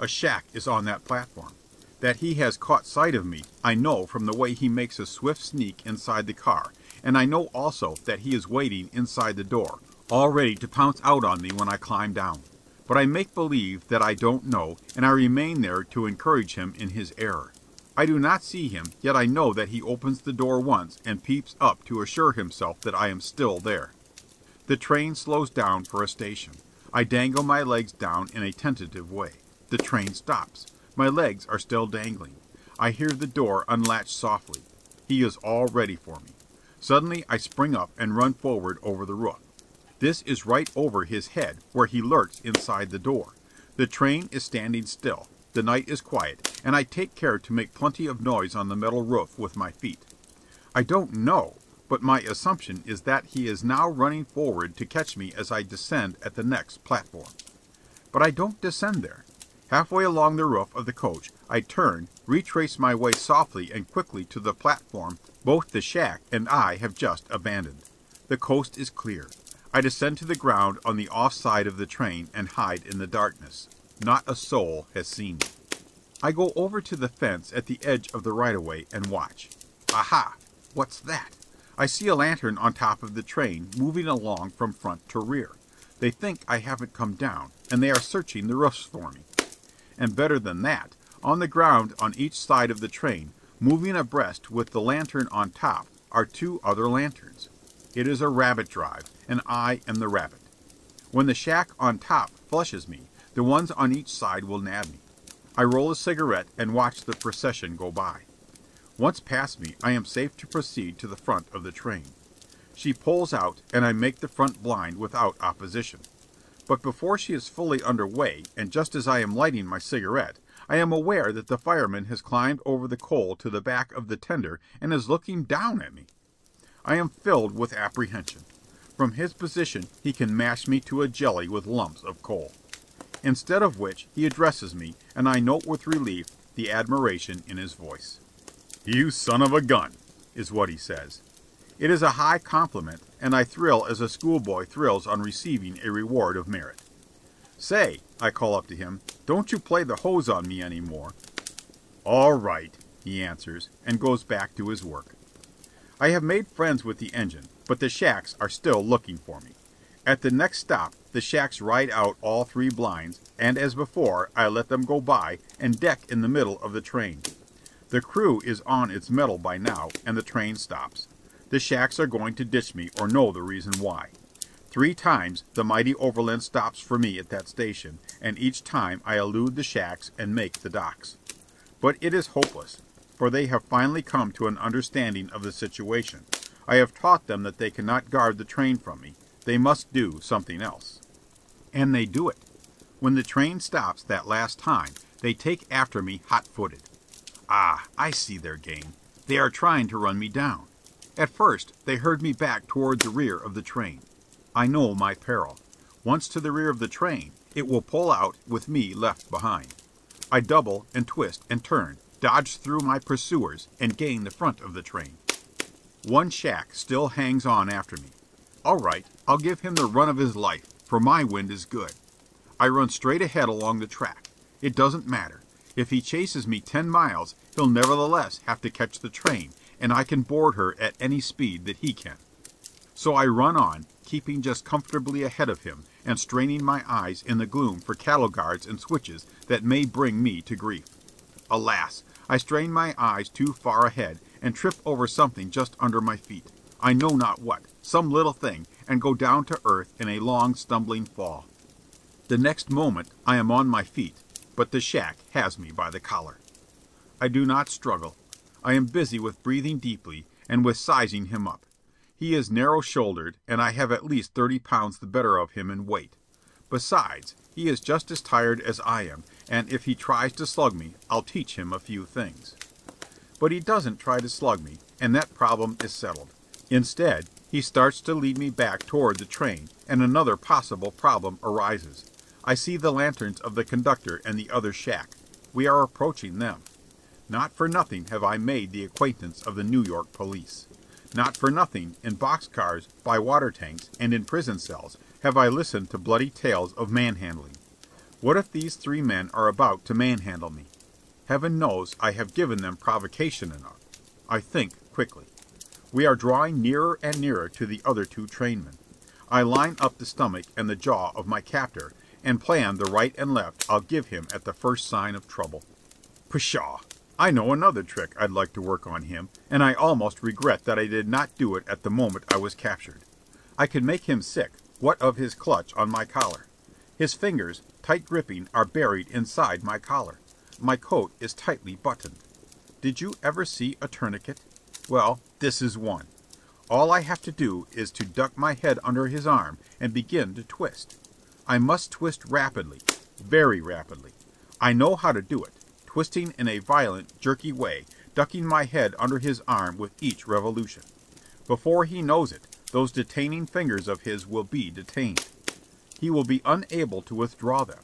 A shack is on that platform. That he has caught sight of me I know from the way he makes a swift sneak inside the car, and I know also that he is waiting inside the door, all ready to pounce out on me when I climb down. But I make believe that I don't know, and I remain there to encourage him in his error. I do not see him, yet I know that he opens the door once and peeps up to assure himself that I am still there. The train slows down for a station. I dangle my legs down in a tentative way. The train stops. My legs are still dangling. I hear the door unlatch softly. He is all ready for me. Suddenly I spring up and run forward over the roof. This is right over his head, where he lurks inside the door. The train is standing still. The night is quiet, and I take care to make plenty of noise on the metal roof with my feet. I don't know, but my assumption is that he is now running forward to catch me as I descend at the next platform. But I don't descend there. Halfway along the roof of the coach, I turn, retrace my way softly and quickly to the platform both the shack and I have just abandoned. The coast is clear. I descend to the ground on the off side of the train and hide in the darkness. Not a soul has seen me. I go over to the fence at the edge of the right of way and watch. Aha! What's that? I see a lantern on top of the train moving along from front to rear. They think I haven't come down, and they are searching the roofs for me. And better than that, on the ground on each side of the train, moving abreast with the lantern on top, are two other lanterns. It is a rabbit drive, and I am the rabbit. When the shack on top flushes me, the ones on each side will nab me. I roll a cigarette and watch the procession go by. Once past me, I am safe to proceed to the front of the train. She pulls out, and I make the front blind without opposition. But before she is fully under way, and just as I am lighting my cigarette, I am aware that the fireman has climbed over the coal to the back of the tender and is looking down at me. I am filled with apprehension. From his position he can mash me to a jelly with lumps of coal. Instead of which he addresses me, and I note with relief the admiration in his voice. "You son of a gun!" is what he says. It is a high compliment, and I thrill as a schoolboy thrills on receiving a reward of merit. "Say," I call up to him, "don't you play the hose on me any more." "All right," he answers, and goes back to his work. I have made friends with the engine, but the shacks are still looking for me. At the next stop the shacks ride out all three blinds, and as before I let them go by and deck in the middle of the train. The crew is on its mettle by now, and the train stops. The shacks are going to ditch me or know the reason why. Three times the mighty Overland stops for me at that station, and each time I elude the shacks and make the decks. But it is hopeless for they have finally come to an understanding of the situation. I have taught them that they cannot guard the train from me. They must do something else. And they do it. When the train stops that last time, they take after me hot footed. Ah, I see their game. They are trying to run me down. At first they herd me back toward the rear of the train. I know my peril. Once to the rear of the train, it will pull out with me left behind. I double and twist and turn, dodge through my pursuers, and gain the front of the train. One shack still hangs on after me. All right, I'll give him the run of his life, for my wind is good. I run straight ahead along the track. It doesn't matter. If he chases me ten miles, he'll nevertheless have to catch the train, and I can board her at any speed that he can. So I run on, keeping just comfortably ahead of him, and straining my eyes in the gloom for cattle guards and switches that may bring me to grief. Alas! I strain my eyes too far ahead, and trip over something just under my feet, I know not what, some little thing, and go down to earth in a long stumbling fall. The next moment I am on my feet, but the shack has me by the collar. I do not struggle. I am busy with breathing deeply, and with sizing him up. He is narrow shouldered, and I have at least thirty pounds the better of him in weight. Besides, he is just as tired as I am, and if he tries to slug me, I'll teach him a few things. But he doesn't try to slug me, and that problem is settled. Instead, he starts to lead me back toward the train, and another possible problem arises. I see the lanterns of the conductor and the other shack. We are approaching them. Not for nothing have I made the acquaintance of the New York police. Not for nothing, in box cars, by water tanks, and in prison cells, have I listened to bloody tales of manhandling. What if these three men are about to manhandle me? Heaven knows I have given them provocation enough. I think quickly. We are drawing nearer and nearer to the other two trainmen. I line up the stomach and the jaw of my captor, and plan the right and left I'll give him at the first sign of trouble. Pshaw! I know another trick I'd like to work on him, and I almost regret that I did not do it at the moment I was captured. I could make him sick, what of his clutch on my collar? His fingers, tight gripping, are buried inside my collar. My coat is tightly buttoned. Did you ever see a tourniquet? Well, this is one. All I have to do is to duck my head under his arm and begin to twist. I must twist rapidly, very rapidly. I know how to do it, twisting in a violent, jerky way, ducking my head under his arm with each revolution. Before he knows it, those detaining fingers of his will be detained. He will be unable to withdraw them.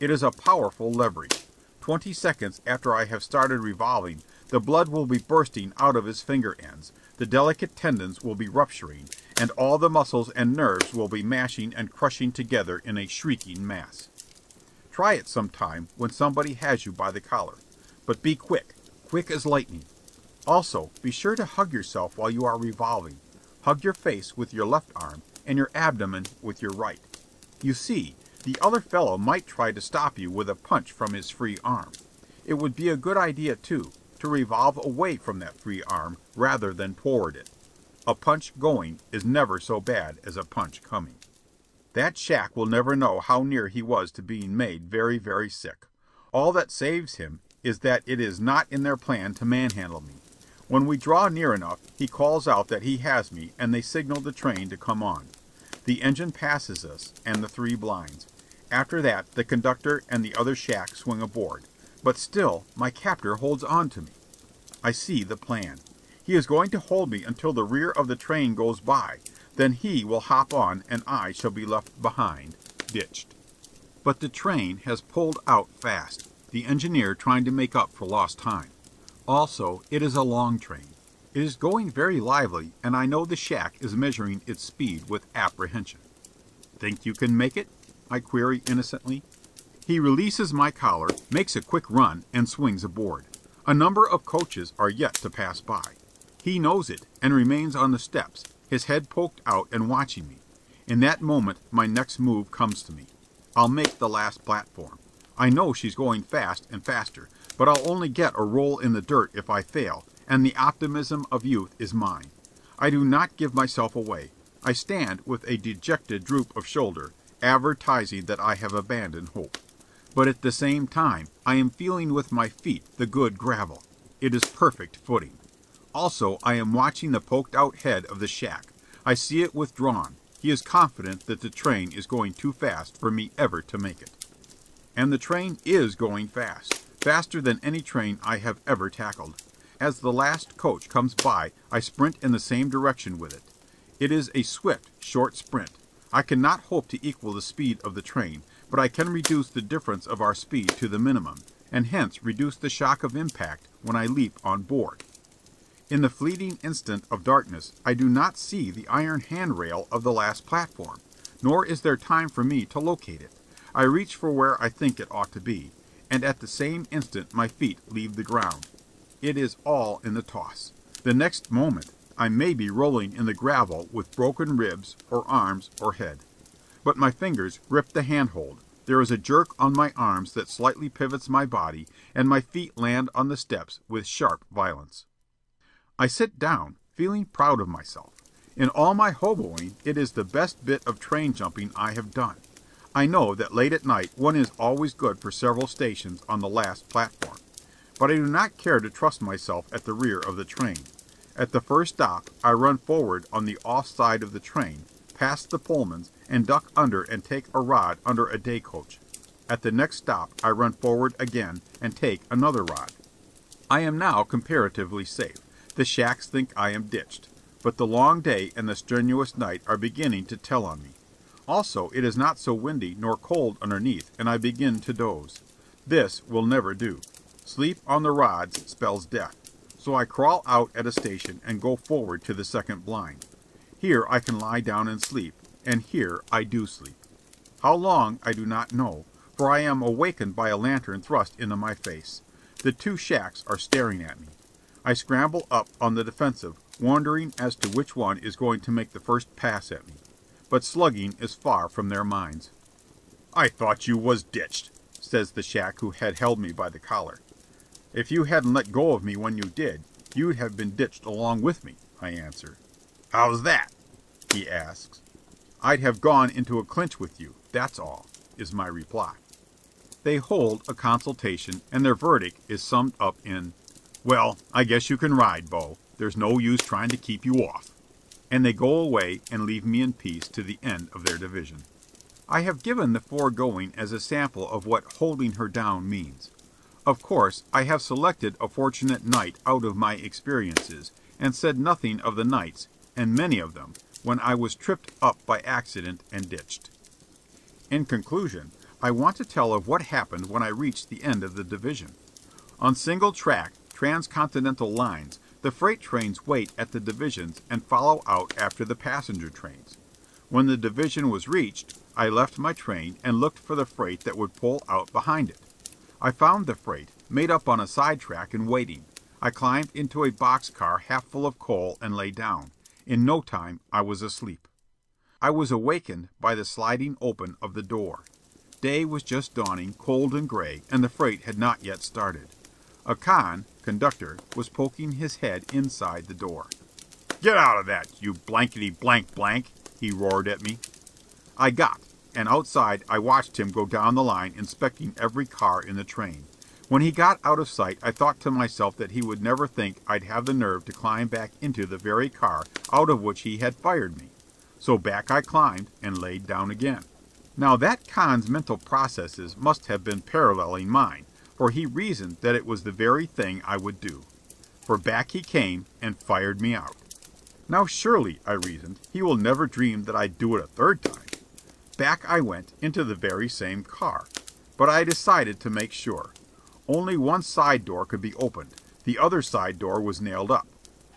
It is a powerful leverage. Twenty seconds after I have started revolving, the blood will be bursting out of his finger ends, the delicate tendons will be rupturing, and all the muscles and nerves will be mashing and crushing together in a shrieking mass. Try it some time when somebody has you by the collar. But be quick, quick as lightning. Also, be sure to hug yourself while you are revolving. Hug your face with your left arm, and your abdomen with your right. You see, the other fellow might try to stop you with a punch from his free arm. It would be a good idea, too, to revolve away from that free arm rather than toward it. A punch going is never so bad as a punch coming. That shack will never know how near he was to being made very, very sick. All that saves him is that it is not in their plan to manhandle me. When we draw near enough, he calls out that he has me, and they signal the train to come on. The engine passes us, and the three blinds. After that the conductor and the other shack swing aboard. But still my captor holds on to me. I see the plan. He is going to hold me until the rear of the train goes by. Then he will hop on and I shall be left behind, ditched. But the train has pulled out fast, the engineer trying to make up for lost time. Also, it is a long train. It is going very lively, and I know the shack is measuring its speed with apprehension. Think you can make it? I query innocently. He releases my collar, makes a quick run, and swings aboard. A number of coaches are yet to pass by. He knows it, and remains on the steps, his head poked out and watching me. In that moment my next move comes to me. I'll make the last platform. I know she's going fast and faster, but I'll only get a roll in the dirt if I fail, and the optimism of youth is mine. I do not give myself away. I stand with a dejected droop of shoulder, advertising that I have abandoned hope. But at the same time I am feeling with my feet the good gravel. It is perfect footing. Also I am watching the poked out head of the shack. I see it withdrawn. He is confident that the train is going too fast for me ever to make it. And the train is going fast. Faster than any train I have ever tackled. As the last coach comes by I sprint in the same direction with it. It is a swift, short sprint. I cannot hope to equal the speed of the train, but I can reduce the difference of our speed to the minimum, and hence reduce the shock of impact when I leap on board. In the fleeting instant of darkness I do not see the iron handrail of the last platform, nor is there time for me to locate it. I reach for where I think it ought to be, and at the same instant my feet leave the ground. It is all in the toss. The next moment I may be rolling in the gravel with broken ribs, or arms, or head. But my fingers grip the handhold, there is a jerk on my arms that slightly pivots my body, and my feet land on the steps with sharp violence. I sit down, feeling proud of myself. In all my hoboing it is the best bit of train jumping I have done. I know that late at night one is always good for several stations on the last platform. But I do not care to trust myself at the rear of the train. At the first stop I run forward on the off side of the train, past the Pullmans, and duck under and take a rod under a day coach. At the next stop I run forward again and take another rod. I am now comparatively safe. The shacks think I am ditched. But the long day and the strenuous night are beginning to tell on me. Also it is not so windy nor cold underneath, and I begin to doze. This will never do. Sleep on the rods spells death. So I crawl out at a station and go forward to the second blind. Here I can lie down and sleep, and here I do sleep. How long I do not know, for I am awakened by a lantern thrust into my face. The two shacks are staring at me. I scramble up on the defensive, wondering as to which one is going to make the first pass at me. But slugging is far from their minds. "I thought you was ditched," says the shack who had held me by the collar. "If you hadn't let go of me when you did, you'd have been ditched along with me," I answer. "How's that?" he asks. "I'd have gone into a clinch with you, that's all," is my reply. They hold a consultation, and their verdict is summed up in, "Well, I guess you can ride, Bo. There's no use trying to keep you off." And they go away and leave me in peace to the end of their division. I have given the foregoing as a sample of what "holding her down" means. Of course I have selected a fortunate night out of my experiences, and said nothing of the nights, and many of them, when I was tripped up by accident and ditched. In conclusion, I want to tell of what happened when I reached the end of the division. On single track, transcontinental lines, the freight trains wait at the divisions and follow out after the passenger trains. When the division was reached, I left my train and looked for the freight that would pull out behind it. I found the freight, made up on a side track and waiting. I climbed into a box car half full of coal and lay down. In no time I was asleep. I was awakened by the sliding open of the door. Day was just dawning, cold and gray, and the freight had not yet started. A con (conductor) was poking his head inside the door. "Get out of that, you blankety blank blank!" he roared at me. I got and outside I watched him go down the line inspecting every car in the train. When he got out of sight I thought to myself that he would never think I'd have the nerve to climb back into the very car out of which he had fired me. So back I climbed and laid down again. Now that con's mental processes must have been paralleling mine, for he reasoned that it was the very thing I would do. For back he came and fired me out. Now surely, I reasoned, he will never dream that I'd do it a third time. Back I went into the very same car. But I decided to make sure. Only one side door could be opened. The other side door was nailed up.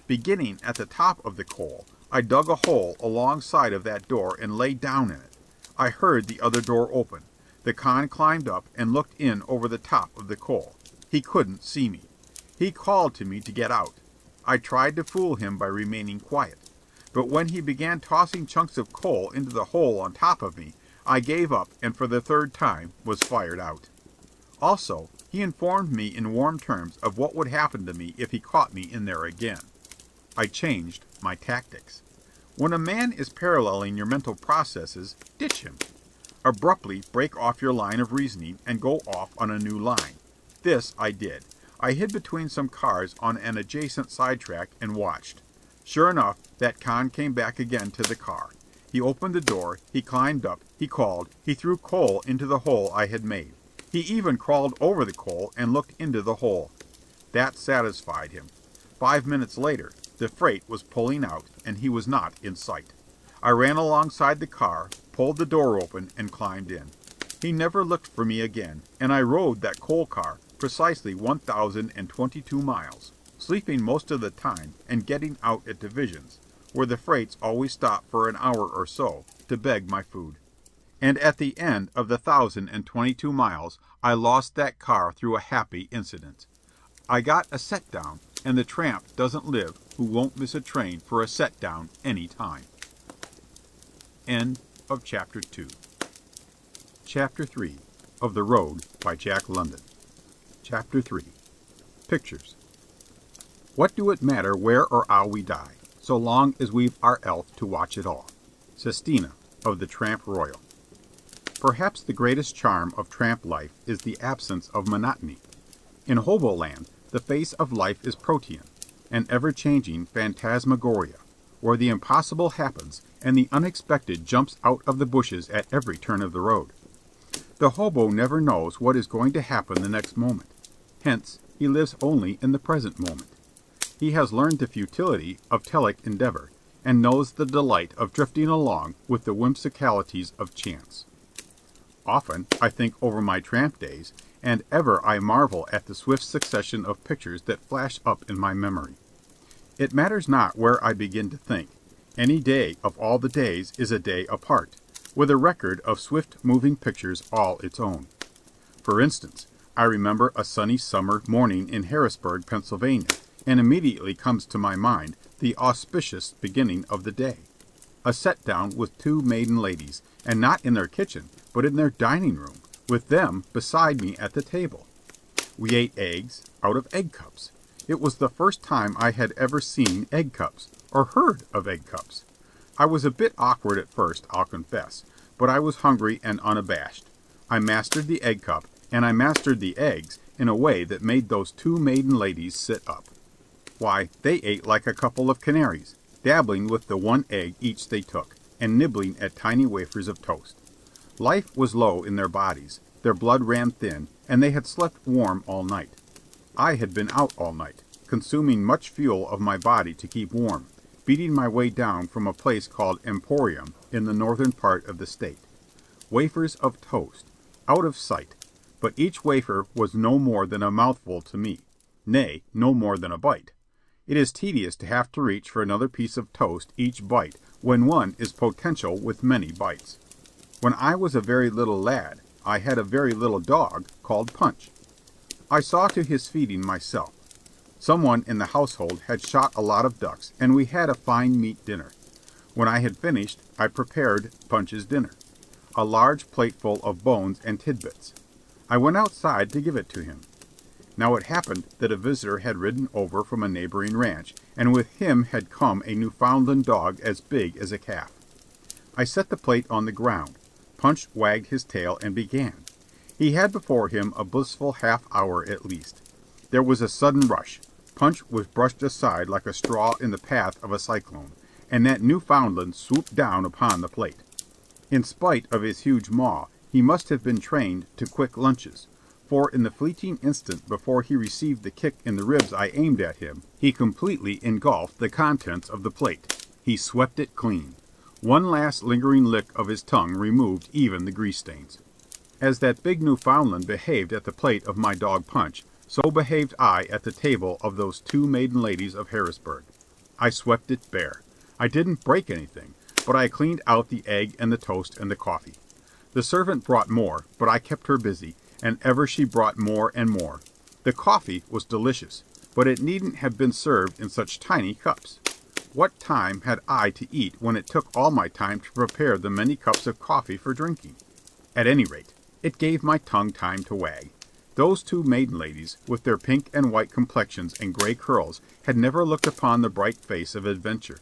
Beginning at the top of the coal, I dug a hole alongside of that door and lay down in it. I heard the other door open. The con climbed up and looked in over the top of the coal. He couldn't see me. He called to me to get out. I tried to fool him by remaining quiet. But when he began tossing chunks of coal into the hole on top of me, I gave up and for the third time was fired out. Also, he informed me in warm terms of what would happen to me if he caught me in there again. I changed my tactics. When a man is paralleling your mental processes, ditch him. Abruptly break off your line of reasoning and go off on a new line. This I did. I hid between some cars on an adjacent sidetrack and watched. Sure enough, that con came back again to the car. He opened the door, he climbed up, he called, he threw coal into the hole I had made. He even crawled over the coal and looked into the hole. That satisfied him. Five minutes later, the freight was pulling out, and he was not in sight. I ran alongside the car, pulled the door open, and climbed in. He never looked for me again, and I rode that coal car precisely one thousand and twenty two miles, sleeping most of the time and getting out at divisions, where the freights always stopped for an hour or so, to beg my food. And at the end of the thousand and twenty two miles I lost that car through a happy incident. I got a set down, and the tramp doesn't live who won't miss a train for a set down any time. End of chapter 2. Chapter 3 of The Road by Jack London. Chapter 3 Pictures. What do it matter where or how we die, so long as we've our elf to watch it all? Sestina of the Tramp Royal. Perhaps the greatest charm of tramp life is the absence of monotony. In hoboland the face of life is Protean, an ever changing phantasmagoria, where the impossible happens and the unexpected jumps out of the bushes at every turn of the road. The hobo never knows what is going to happen the next moment. Hence he lives only in the present moment. He has learned the futility of telic endeavor, and knows the delight of drifting along with the whimsicalities of chance. Often I think over my tramp days, and ever I marvel at the swift succession of pictures that flash up in my memory. It matters not where I begin to think. Any day of all the days is a day apart, with a record of swift moving pictures all its own. For instance, I remember a sunny summer morning in Harrisburg, Pennsylvania, and immediately comes to my mind the auspicious beginning of the day. A set down with two maiden ladies, and not in their kitchen, but in their dining room, with them beside me at the table. We ate eggs out of egg cups. It was the first time I had ever seen egg cups, or heard of egg cups. I was a bit awkward at first, I'll confess, but I was hungry and unabashed. I mastered the egg cup, and I mastered the eggs in a way that made those two maiden ladies sit up. Why, they ate like a couple of canaries, dabbling with the one egg each they took, and nibbling at tiny wafers of toast. Life was low in their bodies, their blood ran thin, and they had slept warm all night. I had been out all night, consuming much fuel of my body to keep warm, beating my way down from a place called Emporium in the northern part of the state. Wafers of toast, out of sight, but each wafer was no more than a mouthful to me, nay, no more than a bite. It is tedious to have to reach for another piece of toast each bite when one is potential with many bites. When I was a very little lad I had a very little dog called Punch. I saw to his feeding myself. Some one in the household had shot a lot of ducks, and we had a fine meat dinner. When I had finished, I prepared Punch's dinner, a large plateful of bones and tidbits. I went outside to give it to him. Now it happened that a visitor had ridden over from a neighboring ranch, and with him had come a Newfoundland dog as big as a calf. I set the plate on the ground. Punch wagged his tail and began. He had before him a blissful half hour at least. There was a sudden rush. Punch was brushed aside like a straw in the path of a cyclone, and that Newfoundland swooped down upon the plate. In spite of his huge maw, he must have been trained to quick lunches, for in the fleeting instant before he received the kick in the ribs I aimed at him, he completely engulfed the contents of the plate. He swept it clean. One last lingering lick of his tongue removed even the grease stains. As that big Newfoundland behaved at the plate of my dog Punch, so behaved I at the table of those two maiden ladies of Harrisburg. I swept it bare. I didn't break anything, but I cleaned out the egg and the toast and the coffee. The servant brought more, but I kept her busy, and ever she brought more and more. The coffee was delicious, but it needn't have been served in such tiny cups. What time had I to eat when it took all my time to prepare the many cups of coffee for drinking? At any rate, it gave my tongue time to wag. Those two maiden ladies, with their pink and white complexions and gray curls, had never looked upon the bright face of adventure.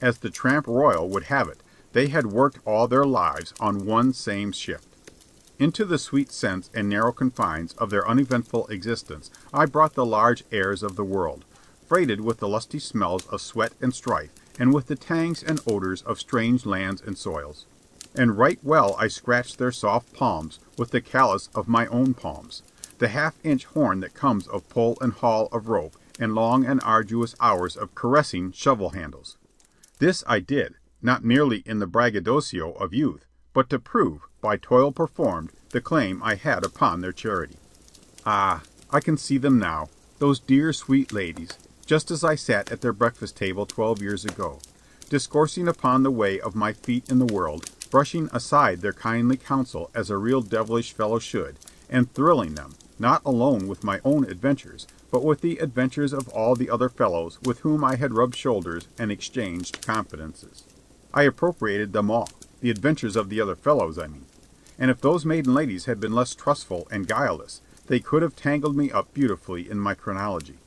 As the tramp royal would have it, they had worked all their lives on one same shift. Into the sweet scents and narrow confines of their uneventful existence I brought the large airs of the world, freighted with the lusty smells of sweat and strife, and with the tangs and odors of strange lands and soils. and right well I scratched their soft palms with the callus of my own palms, the half inch horn that comes of pull and haul of rope and long and arduous hours of caressing shovel handles. This I did, not merely in the braggadocio of youth, but to prove, by toil performed, the claim I had upon their charity. Ah, I can see them now, those dear, sweet ladies, just as I sat at their breakfast table twelve years ago, discoursing upon the way of my feet in the world, brushing aside their kindly counsel as a real devilish fellow should, and thrilling them, not alone with my own adventures, but with the adventures of all the other fellows with whom I had rubbed shoulders and exchanged confidences. I appropriated them all, the adventures of the other fellows, I mean. And if those maiden ladies had been less trustful and guileless, they could have tangled me up beautifully in my chronology.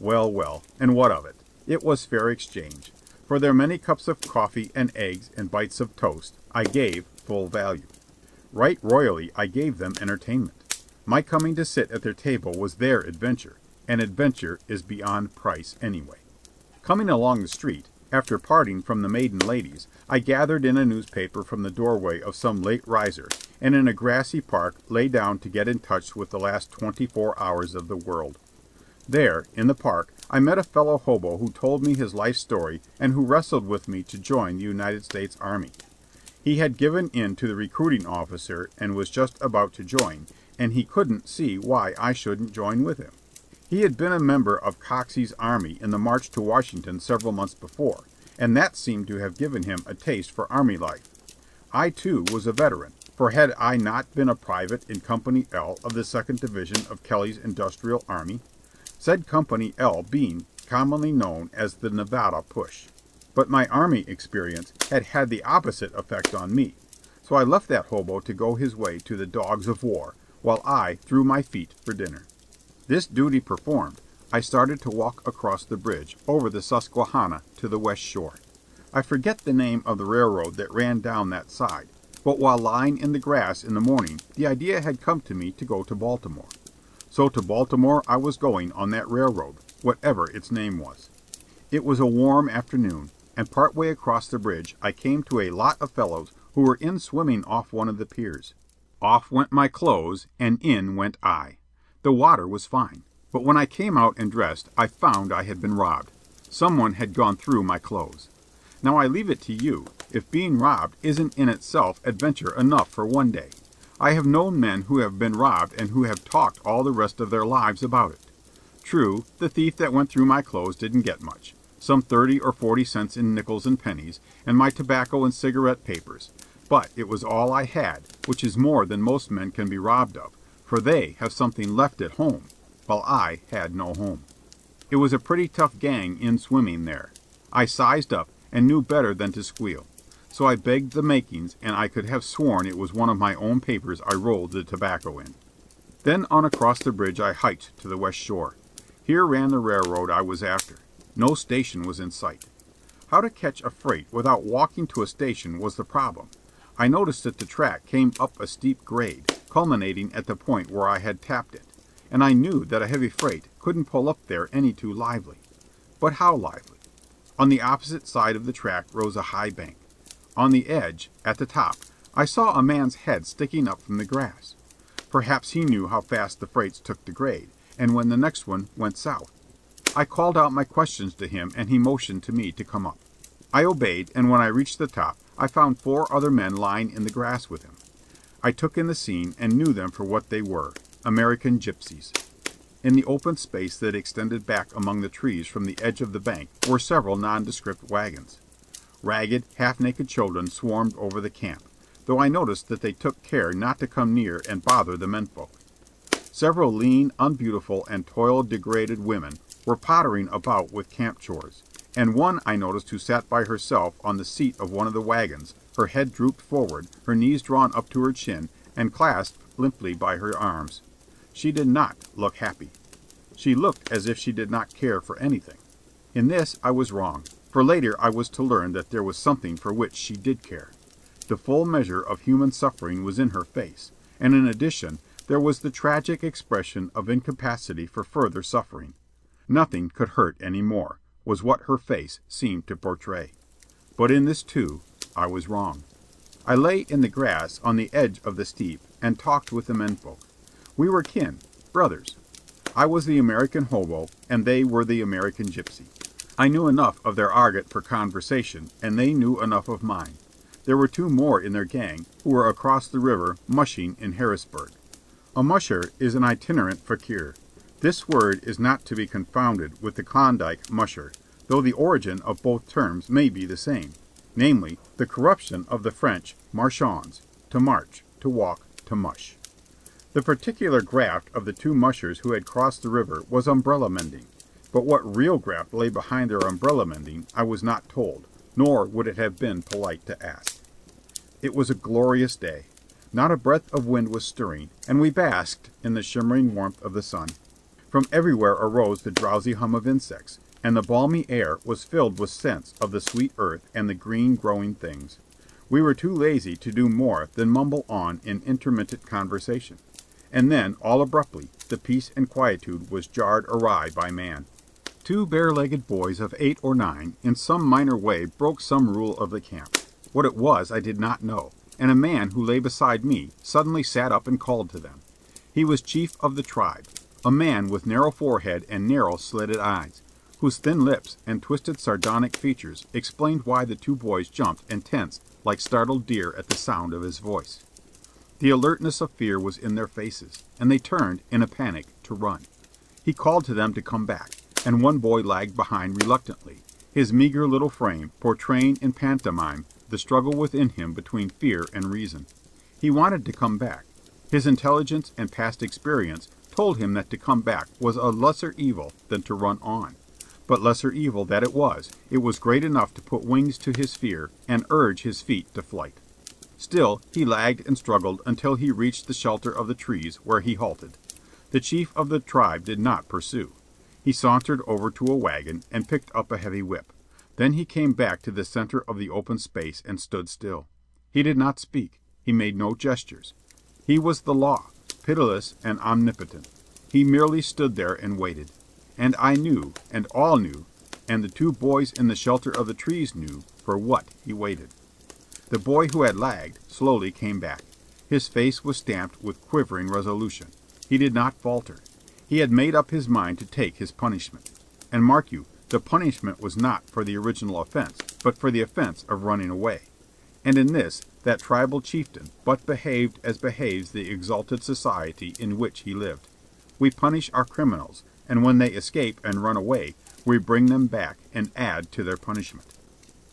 Well, well, and what of it? It was fair exchange. For their many cups of coffee and eggs and bites of toast I gave full value. Right royally I gave them entertainment. My coming to sit at their table was their adventure, and adventure is beyond price anyway. Coming along the street, after parting from the maiden ladies, I gathered in a newspaper from the doorway of some late riser, and in a grassy park lay down to get in touch with the last twenty four hours of the world. There, in the park, I met a fellow hobo who told me his life story and who wrestled with me to join the United States Army. He had given in to the recruiting officer and was just about to join, and he couldn't see why I shouldn't join with him. He had been a member of Coxey's army in the march to Washington several months before, and that seemed to have given him a taste for army life. I, too, was a veteran, for had I not been a private in Company L of the Second Division of Kelly's Industrial Army? Said Company L being commonly known as the Nevada Push. But my army experience had had the opposite effect on me, so I left that hobo to go his way to the dogs of war, while I threw my feet for dinner. This duty performed, I started to walk across the bridge over the Susquehanna to the west shore. I forget the name of the railroad that ran down that side, but while lying in the grass in the morning the idea had come to me to go to Baltimore. So to Baltimore I was going on that railroad, whatever its name was. It was a warm afternoon, and part way across the bridge I came to a lot of fellows who were in swimming off one of the piers. Off went my clothes, and in went I. The water was fine, but when I came out and dressed I found I had been robbed. Someone had gone through my clothes. Now I leave it to you if being robbed isn't in itself adventure enough for one day. I have known men who have been robbed and who have talked all the rest of their lives about it. True, the thief that went through my clothes didn't get much some thirty or forty cents in nickels and pennies, and my tobacco and cigarette papers, but it was all I had, which is more than most men can be robbed of for they have something left at home, while I had no home. It was a pretty tough gang in swimming there. I sized up, and knew better than to squeal. So I begged the makings, and I could have sworn it was one of my own papers I rolled the tobacco in. Then on across the bridge I hiked to the west shore. Here ran the railroad I was after. No station was in sight. How to catch a freight without walking to a station was the problem. I noticed that the track came up a steep grade, culminating at the point where I had tapped it, and I knew that a heavy freight couldn't pull up there any too lively. But how lively? On the opposite side of the track rose a high bank. On the edge, at the top, I saw a man's head sticking up from the grass. Perhaps he knew how fast the freights took the grade, and when the next one went south. I called out my questions to him and he motioned to me to come up. I obeyed, and when I reached the top I found four other men lying in the grass with him. I took in the scene and knew them for what they were American gypsies. In the open space that extended back among the trees from the edge of the bank were several nondescript wagons. Ragged, half naked children swarmed over the camp, though I noticed that they took care not to come near and bother the menfolk. Several lean, unbeautiful, and toil degraded women were pottering about with camp chores, and one I noticed who sat by herself on the seat of one of the wagons, her head drooped forward, her knees drawn up to her chin, and clasped limply by her arms. She did not look happy. She looked as if she did not care for anything. In this I was wrong, for later I was to learn that there was something for which she did care. The full measure of human suffering was in her face, and in addition there was the tragic expression of incapacity for further suffering. Nothing could hurt any more, was what her face seemed to portray. But in this, too, I was wrong. I lay in the grass on the edge of the steep and talked with the menfolk. We were kin, brothers. I was the American hobo, and they were the American gypsy. I knew enough of their argot for conversation, and they knew enough of mine. There were two more in their gang, who were across the river mushing in Harrisburg. A musher is an itinerant fakir. This word is not to be confounded with the Klondike musher, though the origin of both terms may be the same, namely, the corruption of the French marchons, to march, to walk, to mush. The particular graft of the two mushers who had crossed the river was umbrella mending, but what real graft lay behind their umbrella mending I was not told, nor would it have been polite to ask. It was a glorious day. Not a breath of wind was stirring, and we basked in the shimmering warmth of the sun. From everywhere arose the drowsy hum of insects, and the balmy air was filled with scents of the sweet earth and the green growing things. We were too lazy to do more than mumble on in intermittent conversation. And then, all abruptly, the peace and quietude was jarred awry by man. Two bare-legged boys of eight or nine in some minor way broke some rule of the camp. What it was I did not know, and a man who lay beside me suddenly sat up and called to them. He was chief of the tribe, a man with narrow forehead and narrow slitted eyes, whose thin lips and twisted sardonic features explained why the two boys jumped and tensed like startled deer at the sound of his voice. The alertness of fear was in their faces, and they turned, in a panic, to run. He called to them to come back, and one boy lagged behind reluctantly, his meager little frame portraying in pantomime the struggle within him between fear and reason. He wanted to come back. His intelligence and past experience told him that to come back was a lesser evil than to run on. But lesser evil that it was, it was great enough to put wings to his fear and urge his feet to flight. Still he lagged and struggled until he reached the shelter of the trees, where he halted. The chief of the tribe did not pursue. He sauntered over to a wagon and picked up a heavy whip. Then he came back to the center of the open space and stood still. He did not speak. He made no gestures. He was the law, pitiless and omnipotent. He merely stood there and waited. And I knew, and all knew, and the two boys in the shelter of the trees knew, for what he waited. The boy who had lagged slowly came back. His face was stamped with quivering resolution. He did not falter. He had made up his mind to take his punishment. And mark you, the punishment was not for the original offense, but for the offense of running away. And in this that tribal chieftain but behaved as behaves the exalted society in which he lived. We punish our criminals, and when they escape and run away, we bring them back and add to their punishment.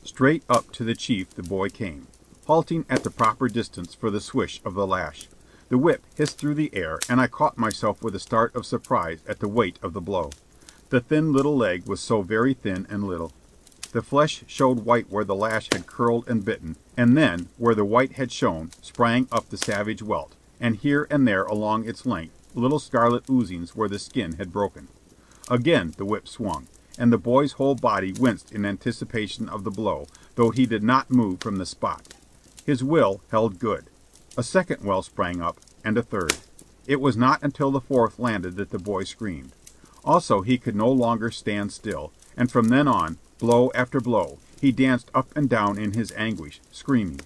Straight up to the chief the boy came, halting at the proper distance for the swish of the lash. The whip hissed through the air, and I caught myself with a start of surprise at the weight of the blow. The thin little leg was so very thin and little. The flesh showed white where the lash had curled and bitten, and then, where the white had shown, sprang up the savage welt, and here and there along its length little scarlet oozings where the skin had broken. Again the whip swung and the boy's whole body winced in anticipation of the blow, though he did not move from the spot. His will held good. A second well sprang up, and a third. It was not until the fourth landed that the boy screamed. Also he could no longer stand still, and from then on, blow after blow, he danced up and down in his anguish, screaming.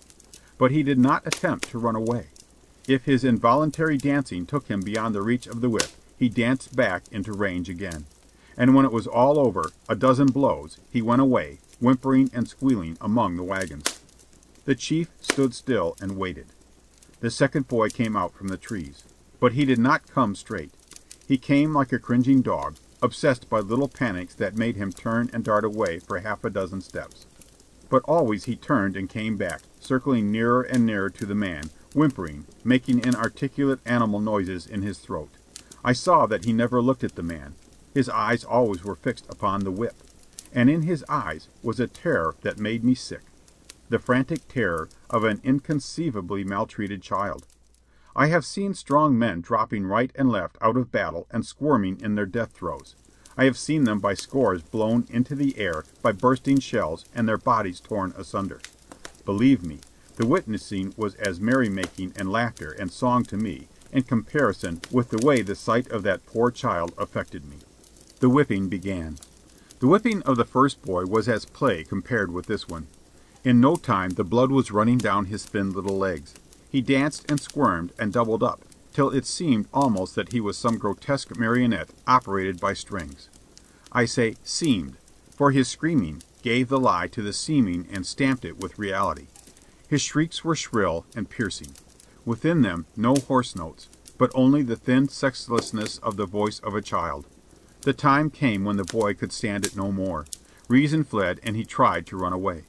But he did not attempt to run away. If his involuntary dancing took him beyond the reach of the whip, he danced back into range again and when it was all over, a dozen blows, he went away, whimpering and squealing among the wagons. The chief stood still and waited. The second boy came out from the trees. But he did not come straight. He came like a cringing dog, obsessed by little panics that made him turn and dart away for half a dozen steps. But always he turned and came back, circling nearer and nearer to the man, whimpering, making inarticulate animal noises in his throat. I saw that he never looked at the man, his eyes always were fixed upon the whip, and in his eyes was a terror that made me sick the frantic terror of an inconceivably maltreated child. I have seen strong men dropping right and left out of battle and squirming in their death throes. I have seen them by scores blown into the air by bursting shells and their bodies torn asunder. Believe me, the witnessing was as merrymaking and laughter and song to me in comparison with the way the sight of that poor child affected me. The whipping began. The whipping of the first boy was as play compared with this one. In no time the blood was running down his thin little legs. He danced and squirmed and doubled up, till it seemed almost that he was some grotesque marionette operated by strings. I say seemed, for his screaming gave the lie to the seeming and stamped it with reality. His shrieks were shrill and piercing. Within them no hoarse notes, but only the thin sexlessness of the voice of a child. The time came when the boy could stand it no more. Reason fled and he tried to run away.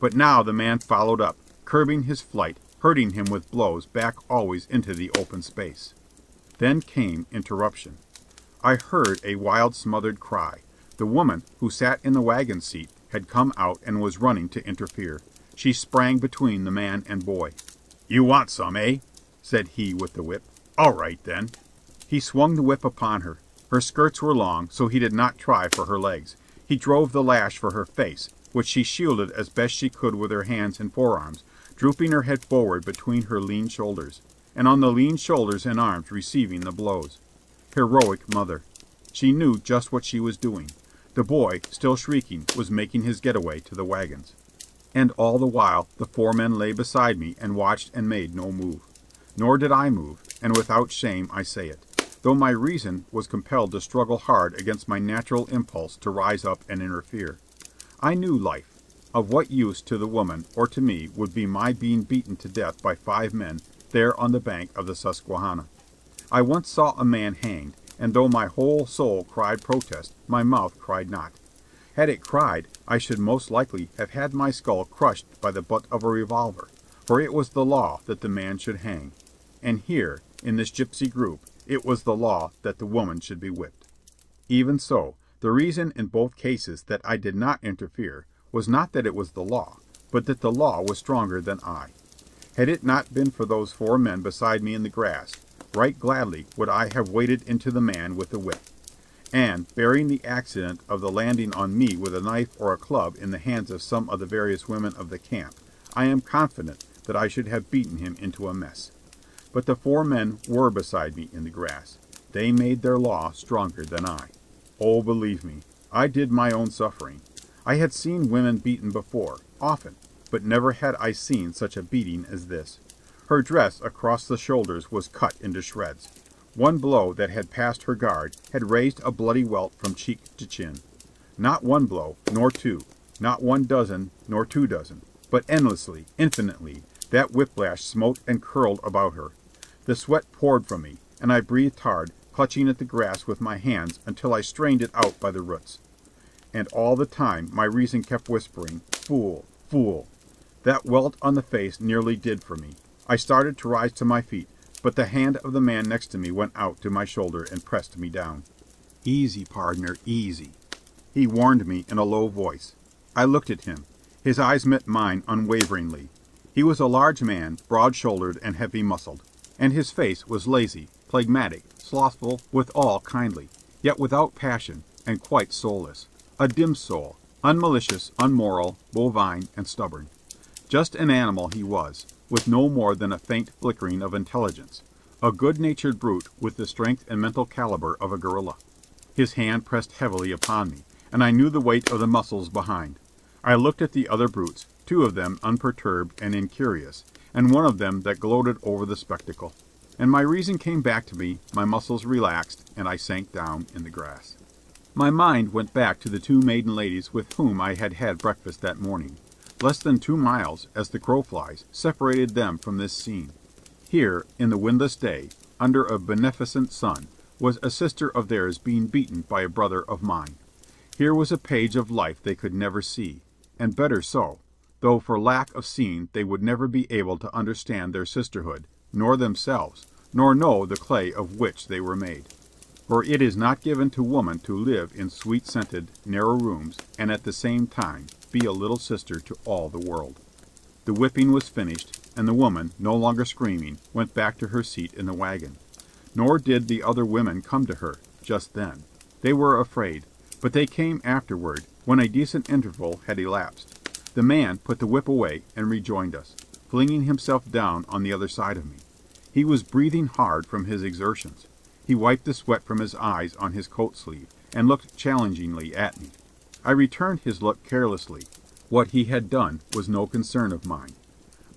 But now the man followed up, curbing his flight, hurting him with blows back always into the open space. Then came interruption. I heard a wild smothered cry. The woman who sat in the wagon seat had come out and was running to interfere. She sprang between the man and boy. "You want some, eh?" said he with the whip. "All right, then." He swung the whip upon her. Her skirts were long, so he did not try for her legs. He drove the lash for her face, which she shielded as best she could with her hands and forearms, drooping her head forward between her lean shoulders, and on the lean shoulders and arms receiving the blows. Heroic mother! She knew just what she was doing. The boy, still shrieking, was making his getaway to the wagons. And all the while the four men lay beside me and watched and made no move. Nor did I move, and without shame I say it though my reason was compelled to struggle hard against my natural impulse to rise up and interfere. I knew life. Of what use to the woman or to me would be my being beaten to death by five men there on the bank of the Susquehanna? I once saw a man hanged, and though my whole soul cried protest, my mouth cried not. Had it cried, I should most likely have had my skull crushed by the butt of a revolver, for it was the law that the man should hang. And here, in this gipsy group, it was the law that the woman should be whipped. Even so, the reason in both cases that I did not interfere was not that it was the law, but that the law was stronger than I. Had it not been for those four men beside me in the grass, right gladly would I have waded into the man with the whip. And, bearing the accident of the landing on me with a knife or a club in the hands of some of the various women of the camp, I am confident that I should have beaten him into a mess. But the four men were beside me in the grass. They made their law stronger than I. Oh, believe me, I did my own suffering. I had seen women beaten before, often, but never had I seen such a beating as this. Her dress across the shoulders was cut into shreds. One blow that had passed her guard had raised a bloody welt from cheek to chin. Not one blow, nor two, not one dozen, nor two dozen, but endlessly, infinitely, that whiplash smote and curled about her. The sweat poured from me, and I breathed hard, clutching at the grass with my hands until I strained it out by the roots. And all the time my reason kept whispering, "Fool! Fool!" That welt on the face nearly did for me. I started to rise to my feet, but the hand of the man next to me went out to my shoulder and pressed me down. "Easy, pardner, easy," he warned me in a low voice. I looked at him. His eyes met mine unwaveringly. He was a large man, broad shouldered and heavy muscled and his face was lazy, phlegmatic, slothful, withal kindly, yet without passion, and quite soulless. A dim soul, unmalicious, unmoral, bovine, and stubborn. Just an animal he was, with no more than a faint flickering of intelligence, a good natured brute with the strength and mental caliber of a gorilla. His hand pressed heavily upon me, and I knew the weight of the muscles behind. I looked at the other brutes, two of them unperturbed and incurious, and one of them that gloated over the spectacle. And my reason came back to me, my muscles relaxed, and I sank down in the grass. My mind went back to the two maiden ladies with whom I had had breakfast that morning. Less than two miles, as the crow flies, separated them from this scene. Here, in the windless day, under a beneficent sun, was a sister of theirs being beaten by a brother of mine. Here was a page of life they could never see, and better so, though for lack of seeing they would never be able to understand their sisterhood, nor themselves, nor know the clay of which they were made. For it is not given to woman to live in sweet scented, narrow rooms and at the same time be a little sister to all the world. The whipping was finished, and the woman, no longer screaming, went back to her seat in the wagon. Nor did the other women come to her, just then. They were afraid, but they came afterward, when a decent interval had elapsed. The man put the whip away and rejoined us, flinging himself down on the other side of me. He was breathing hard from his exertions. He wiped the sweat from his eyes on his coat sleeve, and looked challengingly at me. I returned his look carelessly. What he had done was no concern of mine.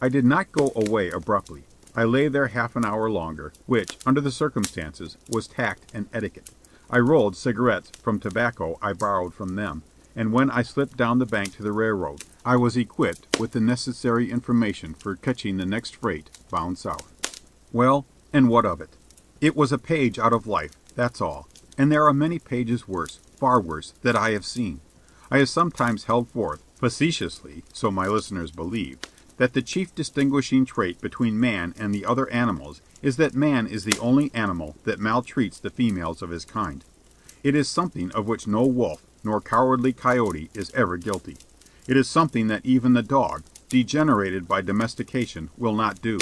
I did not go away abruptly. I lay there half an hour longer, which, under the circumstances, was tact and etiquette. I rolled cigarettes from tobacco I borrowed from them, and when I slipped down the bank to the railroad, I was equipped with the necessary information for catching the next freight bound south. Well, and what of it? It was a page out of life, that's all, and there are many pages worse, far worse, that I have seen. I have sometimes held forth, facetiously, so my listeners believe, that the chief distinguishing trait between man and the other animals is that man is the only animal that maltreats the females of his kind. It is something of which no wolf nor cowardly coyote is ever guilty. It is something that even the dog, degenerated by domestication, will not do.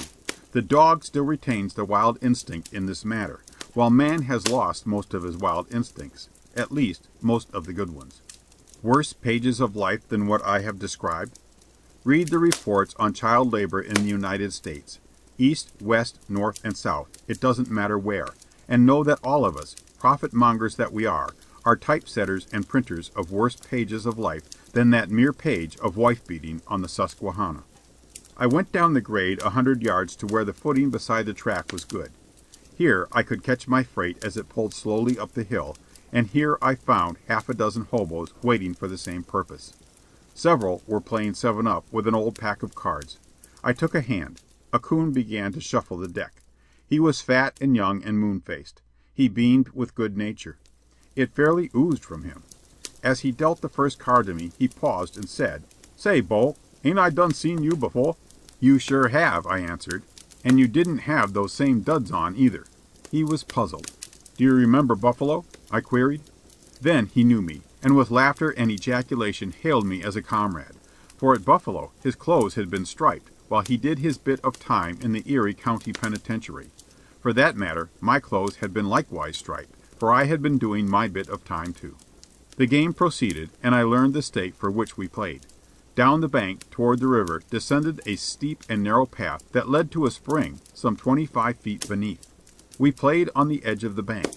The dog still retains the wild instinct in this matter, while man has lost most of his wild instincts, at least most of the good ones. Worse pages of life than what I have described? Read the reports on child labor in the United States. East, west, north, and south, it doesn't matter where, and know that all of us, profit mongers that we are, are typesetters and printers of worse pages of life than that mere page of wife beating on the Susquehanna. I went down the grade a hundred yards to where the footing beside the track was good. Here I could catch my freight as it pulled slowly up the hill, and here I found half a dozen hoboes waiting for the same purpose. Several were playing seven up with an old pack of cards. I took a hand. A coon began to shuffle the deck. He was fat and young and moon faced. He beamed with good nature. It fairly oozed from him. As he dealt the first card to me he paused and said, "Say, Bo, ain't I done seen you before?" "You sure have," I answered. "And you didn't have those same duds on, either." He was puzzled. "Do you remember Buffalo?" I queried. Then he knew me, and with laughter and ejaculation hailed me as a comrade; for at Buffalo his clothes had been striped while he did his bit of time in the Erie County Penitentiary. For that matter, my clothes had been likewise striped for I had been doing my bit of time too. The game proceeded, and I learned the stake for which we played. Down the bank, toward the river, descended a steep and narrow path that led to a spring some twenty five feet beneath. We played on the edge of the bank.